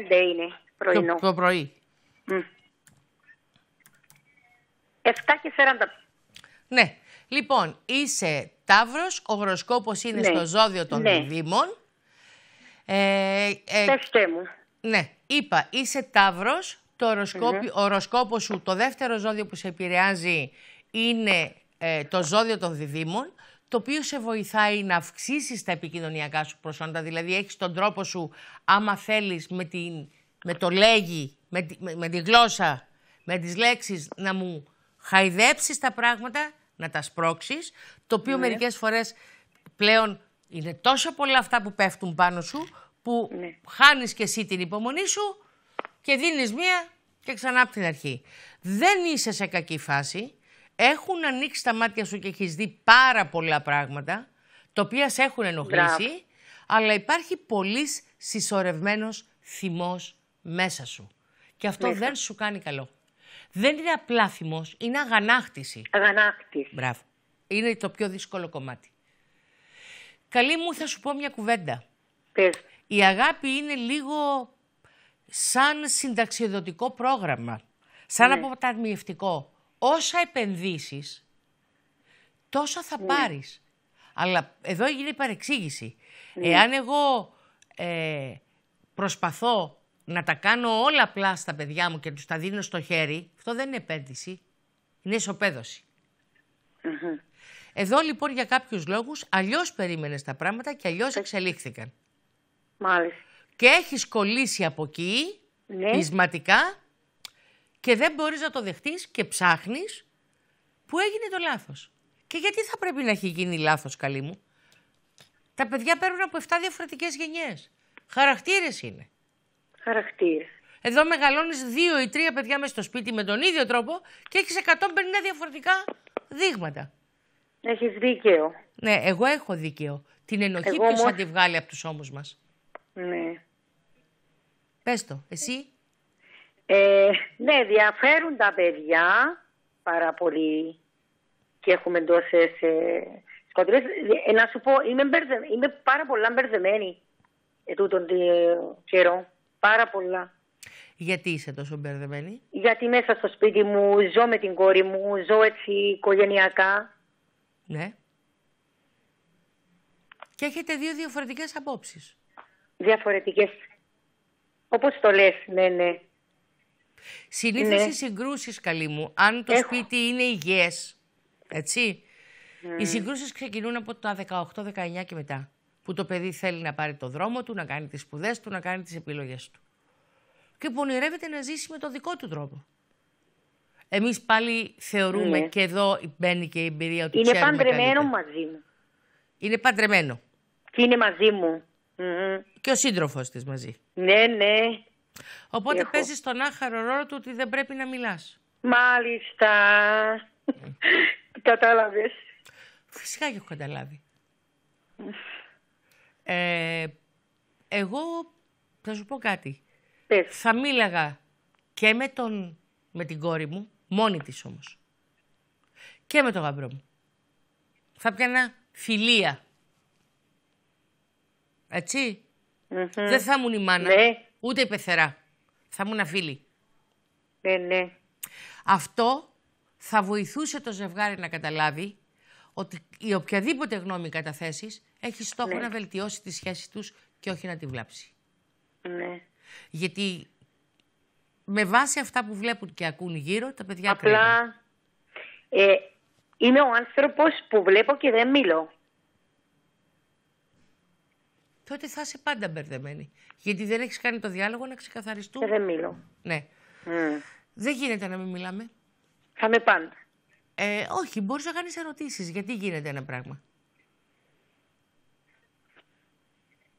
45 είναι πρωινό. το, το πρωί; Μμ. 7 και 45. Ναι. Λοιπόν, είσαι Ταύρος, ο χοροσκόπος είναι Ναι. στο ζώδιο των Ναι. διδήμων. Ε, ε, Πεςτε μου. ναι, είπα, είσαι Ταύρος, το οροσκόπι, ο οροσκόπος σου, το δεύτερο ζώδιο που σε επηρεάζει είναι ε, το ζώδιο των διδήμων, το οποίο σε βοηθάει να αυξήσεις τα επικοινωνιακά σου προσόντα, δηλαδή έχεις τον τρόπο σου, άμα θέλεις, με, την, με το λέγει, με, τη, με, με τη γλώσσα, με τις λέξεις, να μου χαϊδέψεις τα πράγματα, να τα σπρώξεις, το οποίο μερικές φορές πλέον είναι τόσο πολλά αυτά που πέφτουν πάνω σου, που Ναι. χάνεις και εσύ την υπομονή σου και δίνεις μία και ξανά από την αρχή. Δεν είσαι σε κακή φάση. Έχουν ανοίξει τα μάτια σου και έχεις δει πάρα πολλά πράγματα, τα οποία σε έχουν ενοχλήσει, Μπράβο. αλλά υπάρχει πολύς συσσωρευμένος θυμός μέσα σου. Και αυτό Μέσα. δεν σου κάνει καλό. Δεν είναι απλά θυμός, είναι αγανάκτηση. Αγανάκτης. Μπράβο. Είναι το πιο δύσκολο κομμάτι. Καλή μου, θα σου πω μια κουβέντα. Πες. Η αγάπη είναι λίγο σαν συνταξιοδοτικό πρόγραμμα, σαν Ναι. αποταμιευτικό. Όσα επενδύσεις, τόσα Ναι. θα πάρεις. Αλλά εδώ έγινε η παρεξήγηση. Εάν εγώ ε, προσπαθώ να τα κάνω όλα απλά στα παιδιά μου και τους τα δίνω στο χέρι, αυτό δεν είναι επένδυση, είναι ισοπαίδωση. Μμμ. Εδώ λοιπόν για κάποιους λόγους αλλιώς περίμενες τα πράγματα και αλλιώς εξελίχθηκαν. Μάλιστα. και έχεις κολλήσει από εκεί, Ναι. πεισματικά, και δεν μπορείς να το δεχτείς και ψάχνεις που έγινε το λάθος. Και γιατί θα πρέπει να έχει γίνει λάθος, καλή μου; Τα παιδιά παίρνουν από 7 διαφορετικές γενιές. Χαρακτήρες είναι. Χαρακτήρα. Εδώ μεγαλώνεις δύο ή τρία παιδιά μέσα στο σπίτι με τον ίδιο τρόπο και έχεις 150 διαφορετικά δείγματα. Έχεις δίκαιο. Ναι, εγώ έχω δίκαιο. Την ενοχή Εγώ ποιος θα όμως- τη βγάλει από τους ώμους μας; Ναι. Πες το, εσύ. Ε, ναι, διαφέρουν τα παιδιά πάρα πολύ και έχουμε τόσες ε, σκοτεινές. Ε, να σου πω, είμαι, μπερδε, είμαι πάρα πολλά μπερδεμένη ε, τούτον τον καιρό. Πάρα πολλά. Γιατί είσαι τόσο μπερδεμένη; Γιατί μέσα στο σπίτι μου ζω με την κόρη μου, ζω έτσι οικογενειακά. Ναι. Και έχετε δύο διαφορετικές απόψεις. Διαφορετικές. Όπως το λες, ναι, ναι. Συνήθως Ναι. οι συγκρούσεις, καλή μου, αν το Έχω. σπίτι είναι υγιές, έτσι, οι συγκρούσεις ξεκινούν από τα 18-19 και μετά. Που το παιδί θέλει να πάρει το δρόμο του, να κάνει τις σπουδές του, να κάνει τις επιλογές του. Και που ονειρεύεται να ζήσει με το δικό του τρόπο. Εμείς πάλι θεωρούμε Ναι. και εδώ μπαίνει και η εμπειρία του Είναι ξέρουμε παντρεμένο καλύτερα. μαζί μου. Είναι παντρεμένο. Και είναι μαζί μου. Μμμ. Και ο σύντροφος της μαζί. Ναι, ναι. Οπότε Έχω. παίζεις τον άχαρο ρόλο του ότι δεν πρέπει να μιλάς. Μάλιστα. Κατάλαβες. Φυσικά και έχω καταλάβει. Ε, εγώ θα σου πω κάτι. Πες. Θα μίλαγα και με, τον, με την κόρη μου, μόνη της όμως. Και με τον γαμπρό μου. Θα πιάνα φιλία. Έτσι. Μμμ. Δεν θα ήμουν η μάνα, Ναι. ούτε η πεθερά. Θα ήμουν φίλη. Ναι, ναι. Αυτό θα βοηθούσε το ζευγάρι να καταλάβει ότι η οποιαδήποτε γνώμη καταθέσεις έχει στόχο Ναι. να βελτιώσει τη σχέση τους και όχι να τη βλάψει. ναι. Γιατί με βάση αυτά που βλέπουν και ακούν γύρω, τα παιδιά κρίνουν. Απλά ε, είμαι ο άνθρωπος που βλέπω και δεν μιλώ. τότε θα είσαι πάντα μπερδεμένη. Γιατί δεν έχεις κάνει το διάλογο να ξεκαθαριστούν. Και δεν μιλώ. Ναι. Μμ. Δεν γίνεται να μην μιλάμε. Θα με πάντα. Ε, όχι, μπορείς να κάνεις ερωτήσεις. Γιατί γίνεται ένα πράγμα;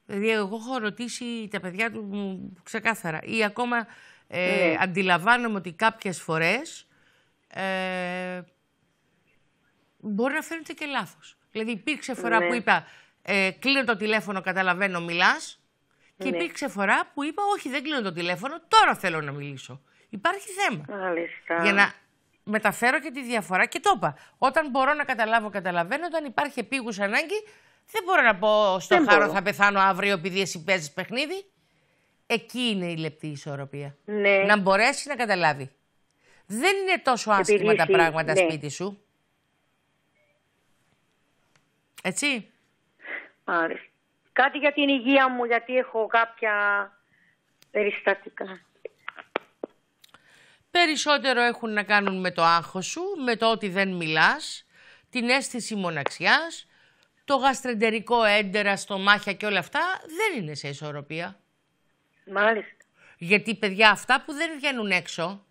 Δηλαδή, εγώ έχω ρωτήσει τα παιδιά του μου ξεκάθαρα. Ή ακόμα ε, Ναι. αντιλαμβάνομαι ότι κάποιες φορές ε, μπορεί να φαίνεται και λάθος. Δηλαδή, υπήρξε φορά Ναι. που είπα ε, κλείνω το τηλέφωνο, καταλαβαίνω, μιλάς. Και Ναι. υπήρξε φορά που είπα όχι, δεν κλείνω το τηλέφωνο, τώρα θέλω να μιλήσω. Υπάρχει θέμα. Μάλιστα. Για να μεταφέρω και τη διαφορά και το είπα. Όταν μπορώ να καταλάβω, καταλαβαίνω. Όταν υπάρχει επίγουσα ανάγκη, δεν μπορώ να πω στο Δεν χάρο μπορώ. θα πεθάνω αύριο επειδή εσύ παίζεις παιχνίδι. Εκεί είναι η λεπτή ισορροπία. Ναι. Να μπορέσεις να καταλάβει. Δεν είναι τόσο άσχημα τα εσύ- πράγματα ναι. σπίτι σου. Έτσι. Μάλιστα. Κάτι για την υγεία μου, γιατί έχω κάποια περιστατικά. Περισσότερο έχουν να κάνουν με το άγχος σου, με το ότι δεν μιλάς, την αίσθηση μοναξιάς, το γαστρεντερικό έντερα, στομάχια και όλα αυτά δεν είναι σε ισορροπία. Μάλιστα. Γιατί παιδιά αυτά που δεν βγαίνουν έξω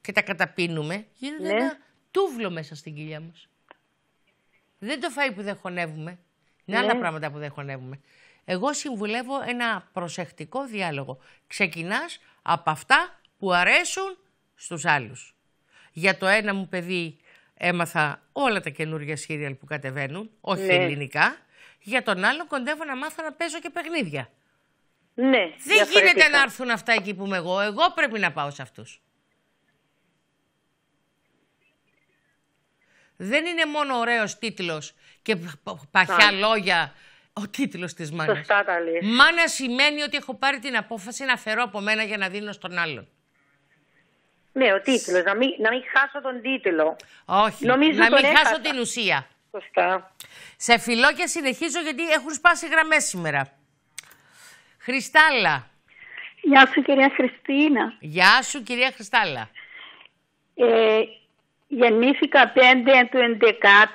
και τα καταπίνουμε γίνονται Ναι. ένα τούβλο μέσα στην κοιλιά μας. Δεν το φάει που δεν χωνεύουμε. Είναι άλλα Ναι. πράγματα που δεν χωνεύουμε. Εγώ συμβουλεύω ένα προσεκτικό διάλογο. Ξεκινάς από αυτά που αρέσουν στους άλλους. Για το ένα μου παιδί έμαθα όλα τα καινούργια σύριαλ που κατεβαίνουν, όχι Ναι. ελληνικά. Για τον άλλο κοντεύω να μάθω να παίζω και παιχνίδια. Ναι. Δεν διαφορετικά. γίνεται να έρθουν αυτά εκεί που είμαι εγώ. Εγώ πρέπει να πάω σε αυτούς. Δεν είναι μόνο ωραίος τίτλος και π- παχιά λόγια ο τίτλος της μάνας. Σωστά τα λες. Μάνα σημαίνει ότι έχω πάρει την απόφαση να φερώ από μένα για να δίνω στον άλλον. Ναι, ο τίτλος. Να μην, να μην χάσω τον τίτλο. Όχι, Νομίζω να τον μην χάσω έχασα. την ουσία. Σωστά. Σε φιλό και συνεχίζω γιατί έχουν σπάσει γραμμές σήμερα. Χριστάλα. Γεια σου κυρία Χριστίνα. Γεια σου κυρία Χριστάλα. Ε, γεννήθηκα 5 του 11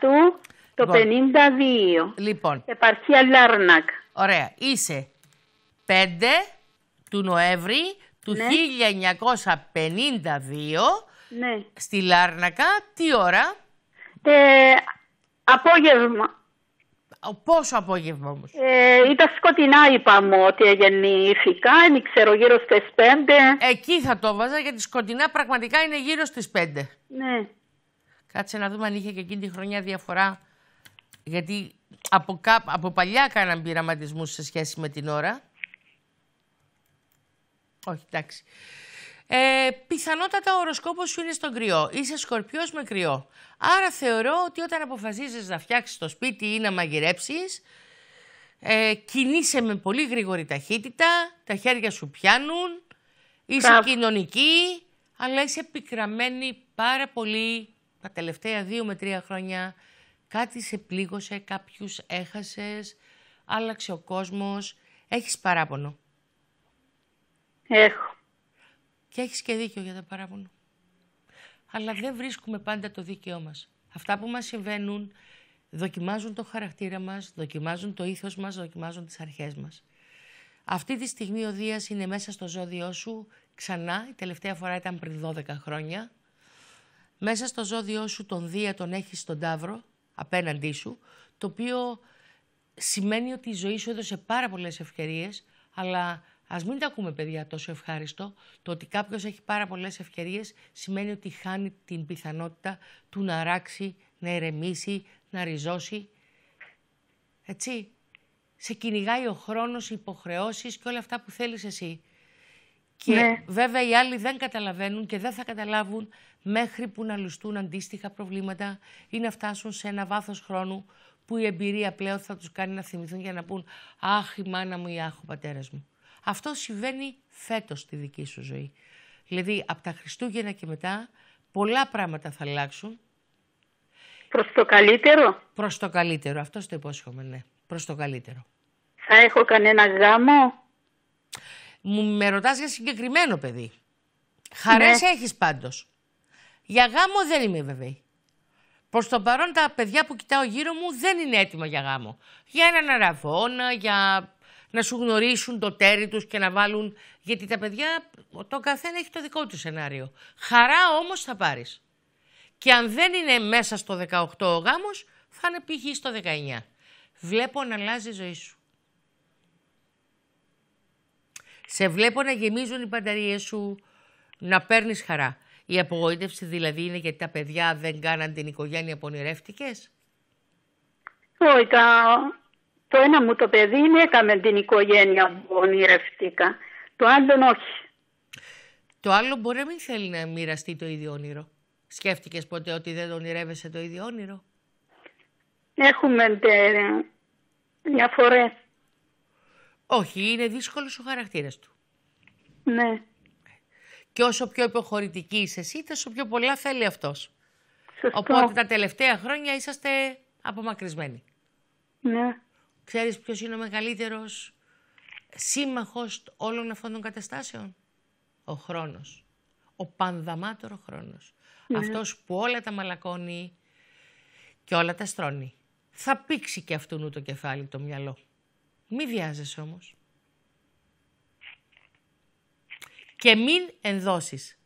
το Λοιπόν. 52. Λοιπόν, Επαρχία Λάρνακ. Ωραία. Είσαι 5 του Νοέμβρη του Ναι. 1952 Ναι. στη Λάρνακα. Τι ώρα, Ε, απόγευμα. Ο- πόσο απόγευμα όμως. Ε, ήταν σκοτεινά είπαμε ότι γεννήθηκα. Δεν ξέρω γύρω στις 5. Εκεί θα το βάζα γιατί σκοτεινά πραγματικά είναι γύρω στις 5. Ναι. Κάτσε να δούμε αν είχε και εκείνη τη χρονιά διαφορά. Γιατί από, κά- από παλιά κάναν πειραματισμούς σε σχέση με την ώρα. Όχι, εντάξει. Ε, πιθανότατα ο οροσκόπος σου είναι στον κρυό. Είσαι σκορπιός με κρυό. Άρα θεωρώ ότι όταν αποφασίζεις να φτιάξεις το σπίτι ή να μαγειρέψεις, ε, κινείσαι με πολύ γρήγορη ταχύτητα, τα χέρια σου πιάνουν, είσαι Μπράβο. κοινωνική, αλλά είσαι πικραμένη πάρα πολύ τα τελευταία δύο με τρία χρόνια. Κάτι σε πλήγωσε, κάποιους έχασες, άλλαξε ο κόσμος, έχεις παράπονο. Έχω. Και έχεις και δίκιο για το παράπονο. Αλλά δεν βρίσκουμε πάντα το δίκαιό μας. Αυτά που μας συμβαίνουν δοκιμάζουν το χαρακτήρα μας, δοκιμάζουν το ήθος μας, δοκιμάζουν τις αρχές μας. Αυτή τη στιγμή ο Δίας είναι μέσα στο ζώδιό σου ξανά, η τελευταία φορά ήταν πριν 12 χρόνια. Μέσα στο ζώδιό σου τον Δία τον έχεις στον Ταύρο, απέναντί σου, το οποίο σημαίνει ότι η ζωή σου έδωσε πάρα πολλές ευκαιρίες, αλλά ας μην τα ακούμε παιδιά τόσο ευχάριστο. Το ότι κάποιος έχει πάρα πολλές ευκαιρίες σημαίνει ότι χάνει την πιθανότητα του να ράξει, να ηρεμήσει, να ριζώσει. Έτσι. Σε κυνηγάει ο χρόνος, οι υποχρεώσεις και όλα αυτά που θέλεις εσύ. Και Ναι. βέβαια οι άλλοι δεν καταλαβαίνουν και δεν θα καταλάβουν μέχρι που να λουστούν αντίστοιχα προβλήματα ή να φτάσουν σε ένα βάθος χρόνου που η εμπειρία πλέον θα τους κάνει να θυμηθούν για να πούν «Αχ, η μάνα μου ή αχ, ο πατέρας μου». Αυτό συμβαίνει φέτος στη δική σου ζωή. Δηλαδή, από τα Χριστούγεννα και μετά, πολλά πράγματα θα αλλάξουν Προς το καλύτερο; προς το καλύτερο. Αυτό το υπόσχομαι, ναι. Προς το καλύτερο. Θα έχω κανένα γάμο; Μου με ρωτάς για συγκεκριμένο παιδί. Χαρές έχεις πάντως. Για γάμο δεν είμαι βέβαιη. Προς το παρόν τα παιδιά που κοιτάω γύρω μου δεν είναι έτοιμα για γάμο. Για έναν αραβόνα, για να σου γνωρίσουν το τέρι τους και να βάλουν... Γιατί τα παιδιά, το καθένα έχει το δικό του σενάριο. Χαρά όμως θα πάρεις. Και αν δεν είναι μέσα στο 18 ο γάμος, θα είναι π.χ. στο 19. Βλέπω να αλλάζει η ζωή σου. Σε βλέπω να γεμίζουν οι μπαταρίες σου, να παίρνεις χαρά. Η απογοήτευση δηλαδή είναι γιατί τα παιδιά δεν κάναν την οικογένεια που ονειρεύτηκες; Όχι, το ένα μου το παιδί έκαμε την οικογένεια που ονειρευτήκα. Το άλλο όχι. Το άλλο μπορεί να μην θέλει να μοιραστεί το ίδιο όνειρο. Σκέφτηκες ποτέ ότι δεν ονειρεύεσαι το ίδιο όνειρο; Έχουμε διαφορές. Όχι, είναι δύσκολος ο χαρακτήρας του. Ναι. Και όσο πιο υποχωρητική είσαι εσύ, τόσο πιο πολλά θέλει αυτός. Σωστό. Οπότε τα τελευταία χρόνια είσαστε απομακρυσμένοι. Ναι. Ξέρεις ποιος είναι ο μεγαλύτερος σύμμαχος όλων αυτών των καταστάσεων; Ο χρόνος. Ο πανδαμάτορο χρόνος. Αυτός που όλα τα μαλακώνει και όλα τα στρώνει. Θα πήξει και αυτού το κεφάλι το μυαλό. Μη βιάζεσαι όμως. Και μην ενδώσεις.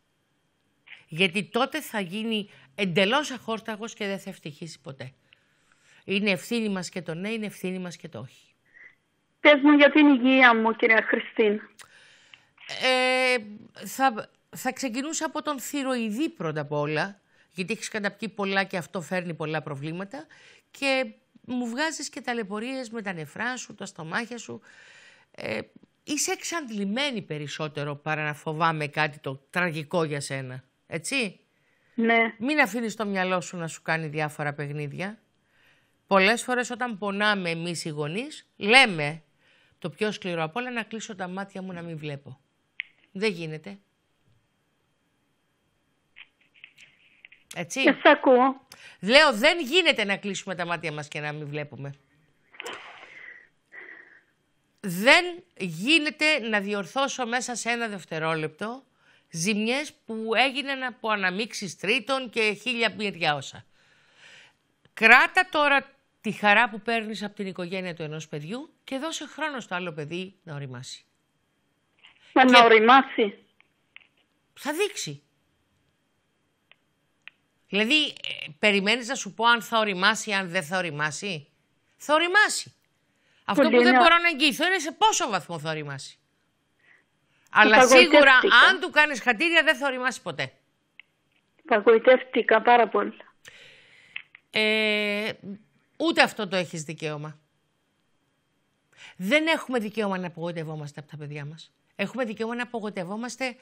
Γιατί τότε θα γίνει εντελώς αχόρταγος και δεν θα ευτυχήσει ποτέ. Είναι ευθύνη μας και το ναι, είναι ευθύνη μας και το όχι. Πες μου για την υγεία μου, κυρία Χριστίν. Ε, θα, θα ξεκινούσα από τον θηροειδή πρώτα απ' όλα, γιατί έχεις καταπιεί πολλά και αυτό φέρνει πολλά προβλήματα και μου βγάζεις και ταλαιπωρίες με τα νεφρά σου, τα στομάχια σου. Ε, είσαι εξαντλημένη περισσότερο παρά να φοβάμαι κάτι το τραγικό για σένα. Έτσι; Ναι. Μην αφήνεις το μυαλό σου να σου κάνει διάφορα παιχνίδια. Πολλές φορές όταν πονάμε εμείς οι γονείς, λέμε το πιο σκληρό απ' όλα να κλείσω τα μάτια μου να μην βλέπω. Δεν γίνεται. Έτσι. Και σ' ακούω. Λέω δεν γίνεται να κλείσουμε τα μάτια μας και να μην βλέπουμε. Δεν γίνεται να διορθώσω μέσα σε ένα δευτερόλεπτο ζημιές που έγιναν από αναμίξεις τρίτων και χίλια μυριά όσα. Κράτα τώρα τη χαρά που παίρνεις από την οικογένεια του ενός παιδιού και δώσε χρόνο στο άλλο παιδί να οριμάσει. Μα να οριμάσει. Θα δείξει. Δηλαδή, ε, περιμένεις να σου πω αν θα οριμάσει ή αν δεν θα οριμάσει; Θα οριμάσει. Αυτό Πολύ που δεν ωραία. μπορώ να εγγυηθώ είναι σε πόσο βαθμό θα οριμάσει. Αλλά Απαγοητεύτηκα. σίγουρα αν του κάνεις χατήρια δεν θα οριμάσει ποτέ. Παγοητεύτηκα πάρα πολύ. Ε, ούτε αυτό το έχεις δικαίωμα. Δεν έχουμε δικαίωμα να απογοητευόμαστε από τα παιδιά μας. Έχουμε δικαίωμα να απογοητευόμαστε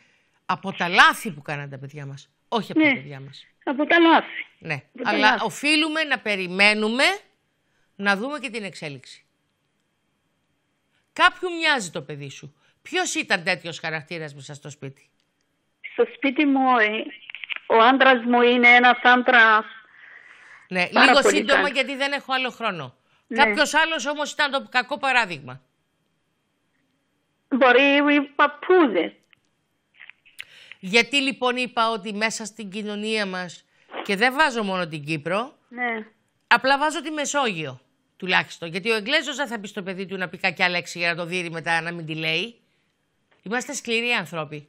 από τα λάθη που κάναν τα παιδιά μας. Όχι από τα Ναι. παιδιά μας. Από τα λάθη. Ναι, Από τα αλλά λάθη. οφείλουμε να περιμένουμε να δούμε και την εξέλιξη. Κάποιου μοιάζει το παιδί σου. Ποιος ήταν τέτοιος χαρακτήρας μέσα στο σπίτι; Στο σπίτι μου ε, ο άντρας μου είναι ένας άντρας Ναι, Πάρα λίγο πολύ σύντομα καλά. γιατί δεν έχω άλλο χρόνο. Ναι. Κάποιος άλλος όμως ήταν το κακό παράδειγμα. μπορεί οι παππούδες. Γιατί λοιπόν είπα ότι μέσα στην κοινωνία μας, και δεν βάζω μόνο την Κύπρο, Ναι. απλά βάζω τη Μεσόγειο τουλάχιστον. Γιατί ο Εγγλέζος δεν θα πει στο παιδί του να πει κακιά λέξη για να το δει μετά να μην τη λέει. Είμαστε σκληροί άνθρωποι.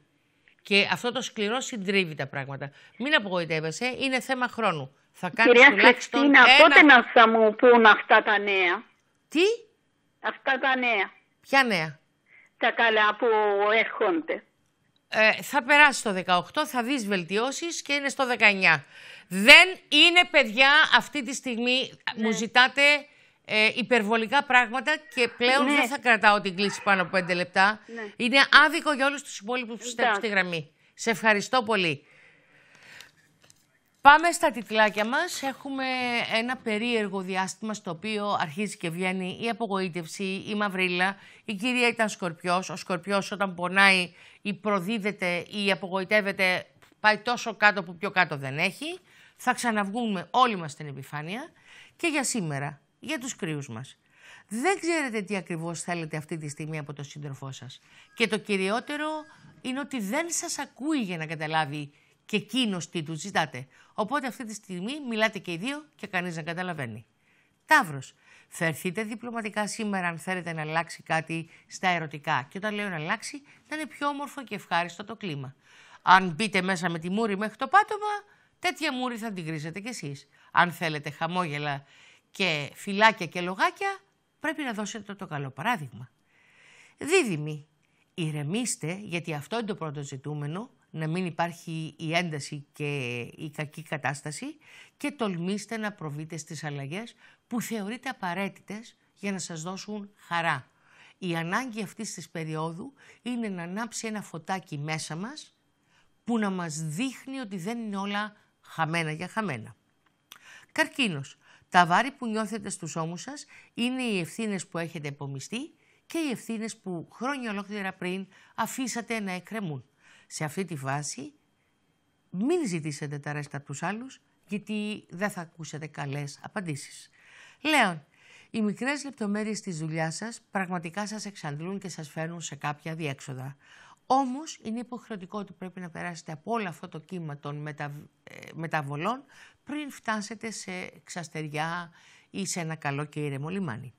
Και αυτό το σκληρό συντρίβει τα πράγματα. Μην απογοητεύεσαι, είναι θέμα χρόνου. Θα κάνεις Κυρία τουλάχιστον Χριστίνα, ένα... πότε να θα μου πούν αυτά τα νέα; Τι, Αυτά τα νέα. ποια νέα; Τα καλά που έρχονται. Ε, θα περάσει το 18, θα δεις βελτιώσεις και είναι στο 19. Δεν είναι παιδιά αυτή τη στιγμή, μου ζητάτε ε, υπερβολικά πράγματα και πλέον Ναι. δεν θα κρατάω την κλίση πάνω από 5 λεπτά. Ναι. Είναι άδικο για όλους τους υπόλοιπους που στέλνουν στη Εντάξει. γραμμή. Σε ευχαριστώ πολύ. Πάμε στα τιτλάκια μας. Έχουμε ένα περίεργο διάστημα στο οποίο αρχίζει και βγαίνει η απογοήτευση, η μαυρίλα. Η κυρία ήταν σκορπιός. Ο σκορπιός όταν πονάει ή προδίδεται ή απογοητεύεται πάει τόσο κάτω που πιο κάτω δεν έχει. Θα ξαναβγούμε όλοι μας στην επιφάνεια. Και για σήμερα, για τους κρύους μας. Δεν ξέρετε τι ακριβώς θέλετε αυτή τη στιγμή από τον σύντροφό σας. Και το κυριότερο είναι ότι δεν σας ακούει για να καταλάβει και εκείνος τι τους ζητάτε. Οπότε αυτή τη στιγμή μιλάτε και οι δύο και κανείς δεν καταλαβαίνει. Ταύρος, Φερθείτε διπλωματικά σήμερα αν θέλετε να αλλάξει κάτι στα ερωτικά. Και όταν λέω να αλλάξει, να είναι πιο όμορφο και ευχάριστο το κλίμα. Αν μπείτε μέσα με τη μούρη μέχρι το πάτωμα, τέτοια μούρη θα την κρίσετε κι εσείς. Αν θέλετε χαμόγελα και φυλάκια και λογάκια, πρέπει να δώσετε το καλό παράδειγμα. Δίδυμοι, ηρεμήστε γιατί αυτό είναι το πρώτο ζητούμενο, να μην υπάρχει η ένταση και η κακή κατάσταση και τολμήστε να προβείτε στις αλλαγές που θεωρείτε απαραίτητες για να σας δώσουν χαρά. Η ανάγκη αυτής της περίοδου είναι να ανάψει ένα φωτάκι μέσα μας που να μας δείχνει ότι δεν είναι όλα χαμένα για χαμένα. Καρκίνος. Τα βάρη που νιώθετε στους ώμους σας είναι οι ευθύνες που έχετε επομιστεί και οι ευθύνες που χρόνια ολόκληρα πριν αφήσατε να εκκρεμούν. Σε αυτή τη φάση μην ζητήσετε τα ρέστα από τους άλλους γιατί δεν θα ακούσετε καλές απαντήσεις. Λέων, οι μικρές λεπτομέρειες της δουλειάς σας πραγματικά σας εξαντλούν και σας φέρνουν σε κάποια διέξοδα. Όμως είναι υποχρεωτικό ότι πρέπει να περάσετε από όλο αυτό το κύμα των μετα... Ε, μεταβολών πριν φτάσετε σε ξαστεριά ή σε ένα καλό και ήρεμο λιμάνι.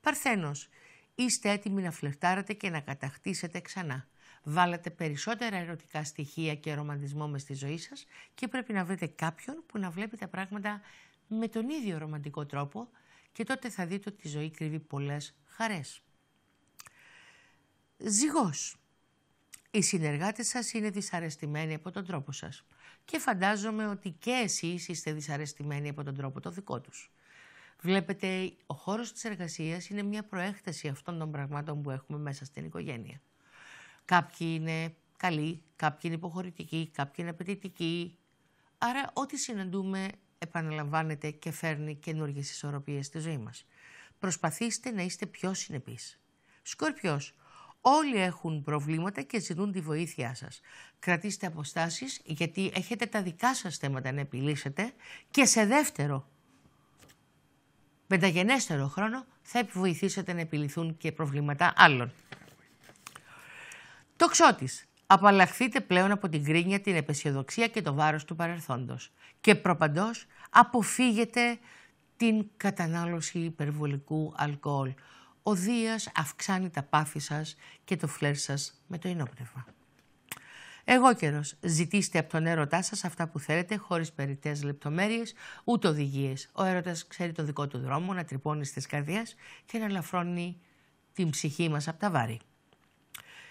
Παρθένος, είστε έτοιμοι να φλερτάρετε και να κατακτήσετε ξανά. Βάλετε περισσότερα ερωτικά στοιχεία και ρομαντισμό μες στη ζωή σας και πρέπει να βρείτε κάποιον που να βλέπει τα πράγματα με τον ίδιο ρομαντικό τρόπο και τότε θα δείτε ότι η ζωή κρύβει πολλές χαρές. Ζυγός. Οι συνεργάτες σας είναι δυσαρεστημένοι από τον τρόπο σας και φαντάζομαι ότι και εσείς είστε δυσαρεστημένοι από τον τρόπο το δικό τους. Βλέπετε, ο χώρος της εργασίας είναι μια προέκταση αυτών των πραγμάτων που έχουμε μέσα στην οικογένεια. Κάποιοι είναι καλοί, κάποιοι είναι υποχωρητικοί, κάποιοι είναι απαιτητικοί. Άρα ό,τι συναντούμε επαναλαμβάνεται και φέρνει καινούργιες ισορροπίες στη ζωή μας. Προσπαθήστε να είστε πιο συνεπείς. Σκορπιός, όλοι έχουν προβλήματα και ζητούν τη βοήθειά σας. Κρατήστε αποστάσεις γιατί έχετε τα δικά σας θέματα να επιλύσετε και σε δεύτερο μεταγενέστερο χρόνο θα βοηθήσετε να επιληθούν και προβλήματα άλλων. Τοξότης. Απαλλαχθείτε πλέον από την κρίνια, την επαισιοδοξία και το βάρος του παρελθόντος. Και προπαντός αποφύγετε την κατανάλωση υπερβολικού αλκοόλ. Ο Δίας αυξάνει τα πάθη σας και το φλερ σας με το ενόπνευμα. Εγώ καιρο. Ζητήστε από τον έρωτά σας αυτά που θέλετε, χωρίς περιττές λεπτομέρειες, ούτε οδηγίες. Ο έρωτας ξέρει το δικό του δρόμο να τρυπώνει στις καρδιές και να ελαφρώνει την ψυχή μας από τα βάρη.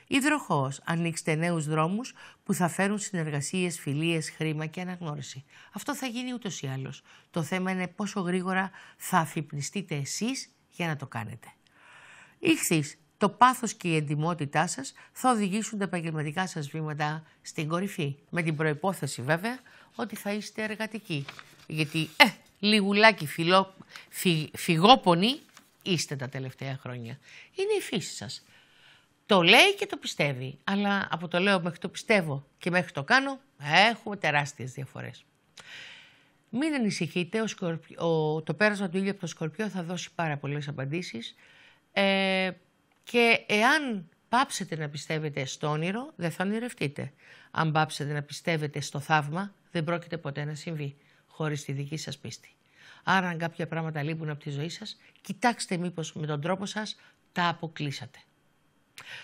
Υδροχός, ανοίξτε νέους δρόμους που θα φέρουν συνεργασίες, φιλίες, χρήμα και αναγνώριση. Αυτό θα γίνει ούτως ή άλλως. Το θέμα είναι πόσο γρήγορα θα αφυπνιστείτε εσείς για να το κάνετε. Ήχθης, το πάθος και η εντιμότητά σας θα οδηγήσουν τα επαγγελματικά σας βήματα στην κορυφή. Με την προϋπόθεση βέβαια ότι θα είστε εργατικοί. Γιατί ε, λιγουλάκι φιλό, φι, φυγόπονοι είστε τα τελευταία χρόνια. Είναι η φύση σας. Το λέει και το πιστεύει. Αλλά από το λέω μέχρι το πιστεύω και μέχρι το κάνω έχουμε τεράστιες διαφορές. Μην ανησυχείτε, ο ο, το πέρασμα του ήλιου από το Σκορπιό θα δώσει πάρα πολλές απαντήσεις ε, και εάν πάψετε να πιστεύετε στο όνειρο, δεν θα ονειρευτείτε. Αν πάψετε να πιστεύετε στο θαύμα, δεν πρόκειται ποτέ να συμβεί χωρίς τη δική σας πίστη. Άρα αν κάποια πράγματα λείπουν από τη ζωή σας, κοιτάξτε μήπως με τον τρόπο σας τα αποκλείσατε.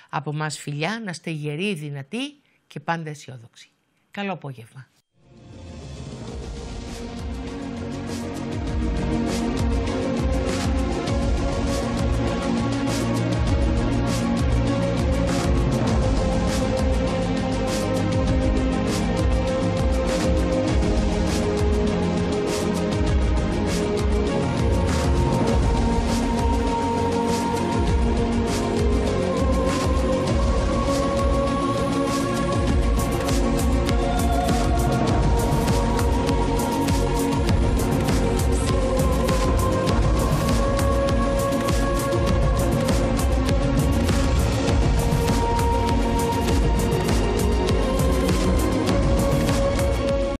Από μας φιλιά να είστε γεροί, δυνατοί και πάντα αισιόδοξοι. Καλό απόγευμα.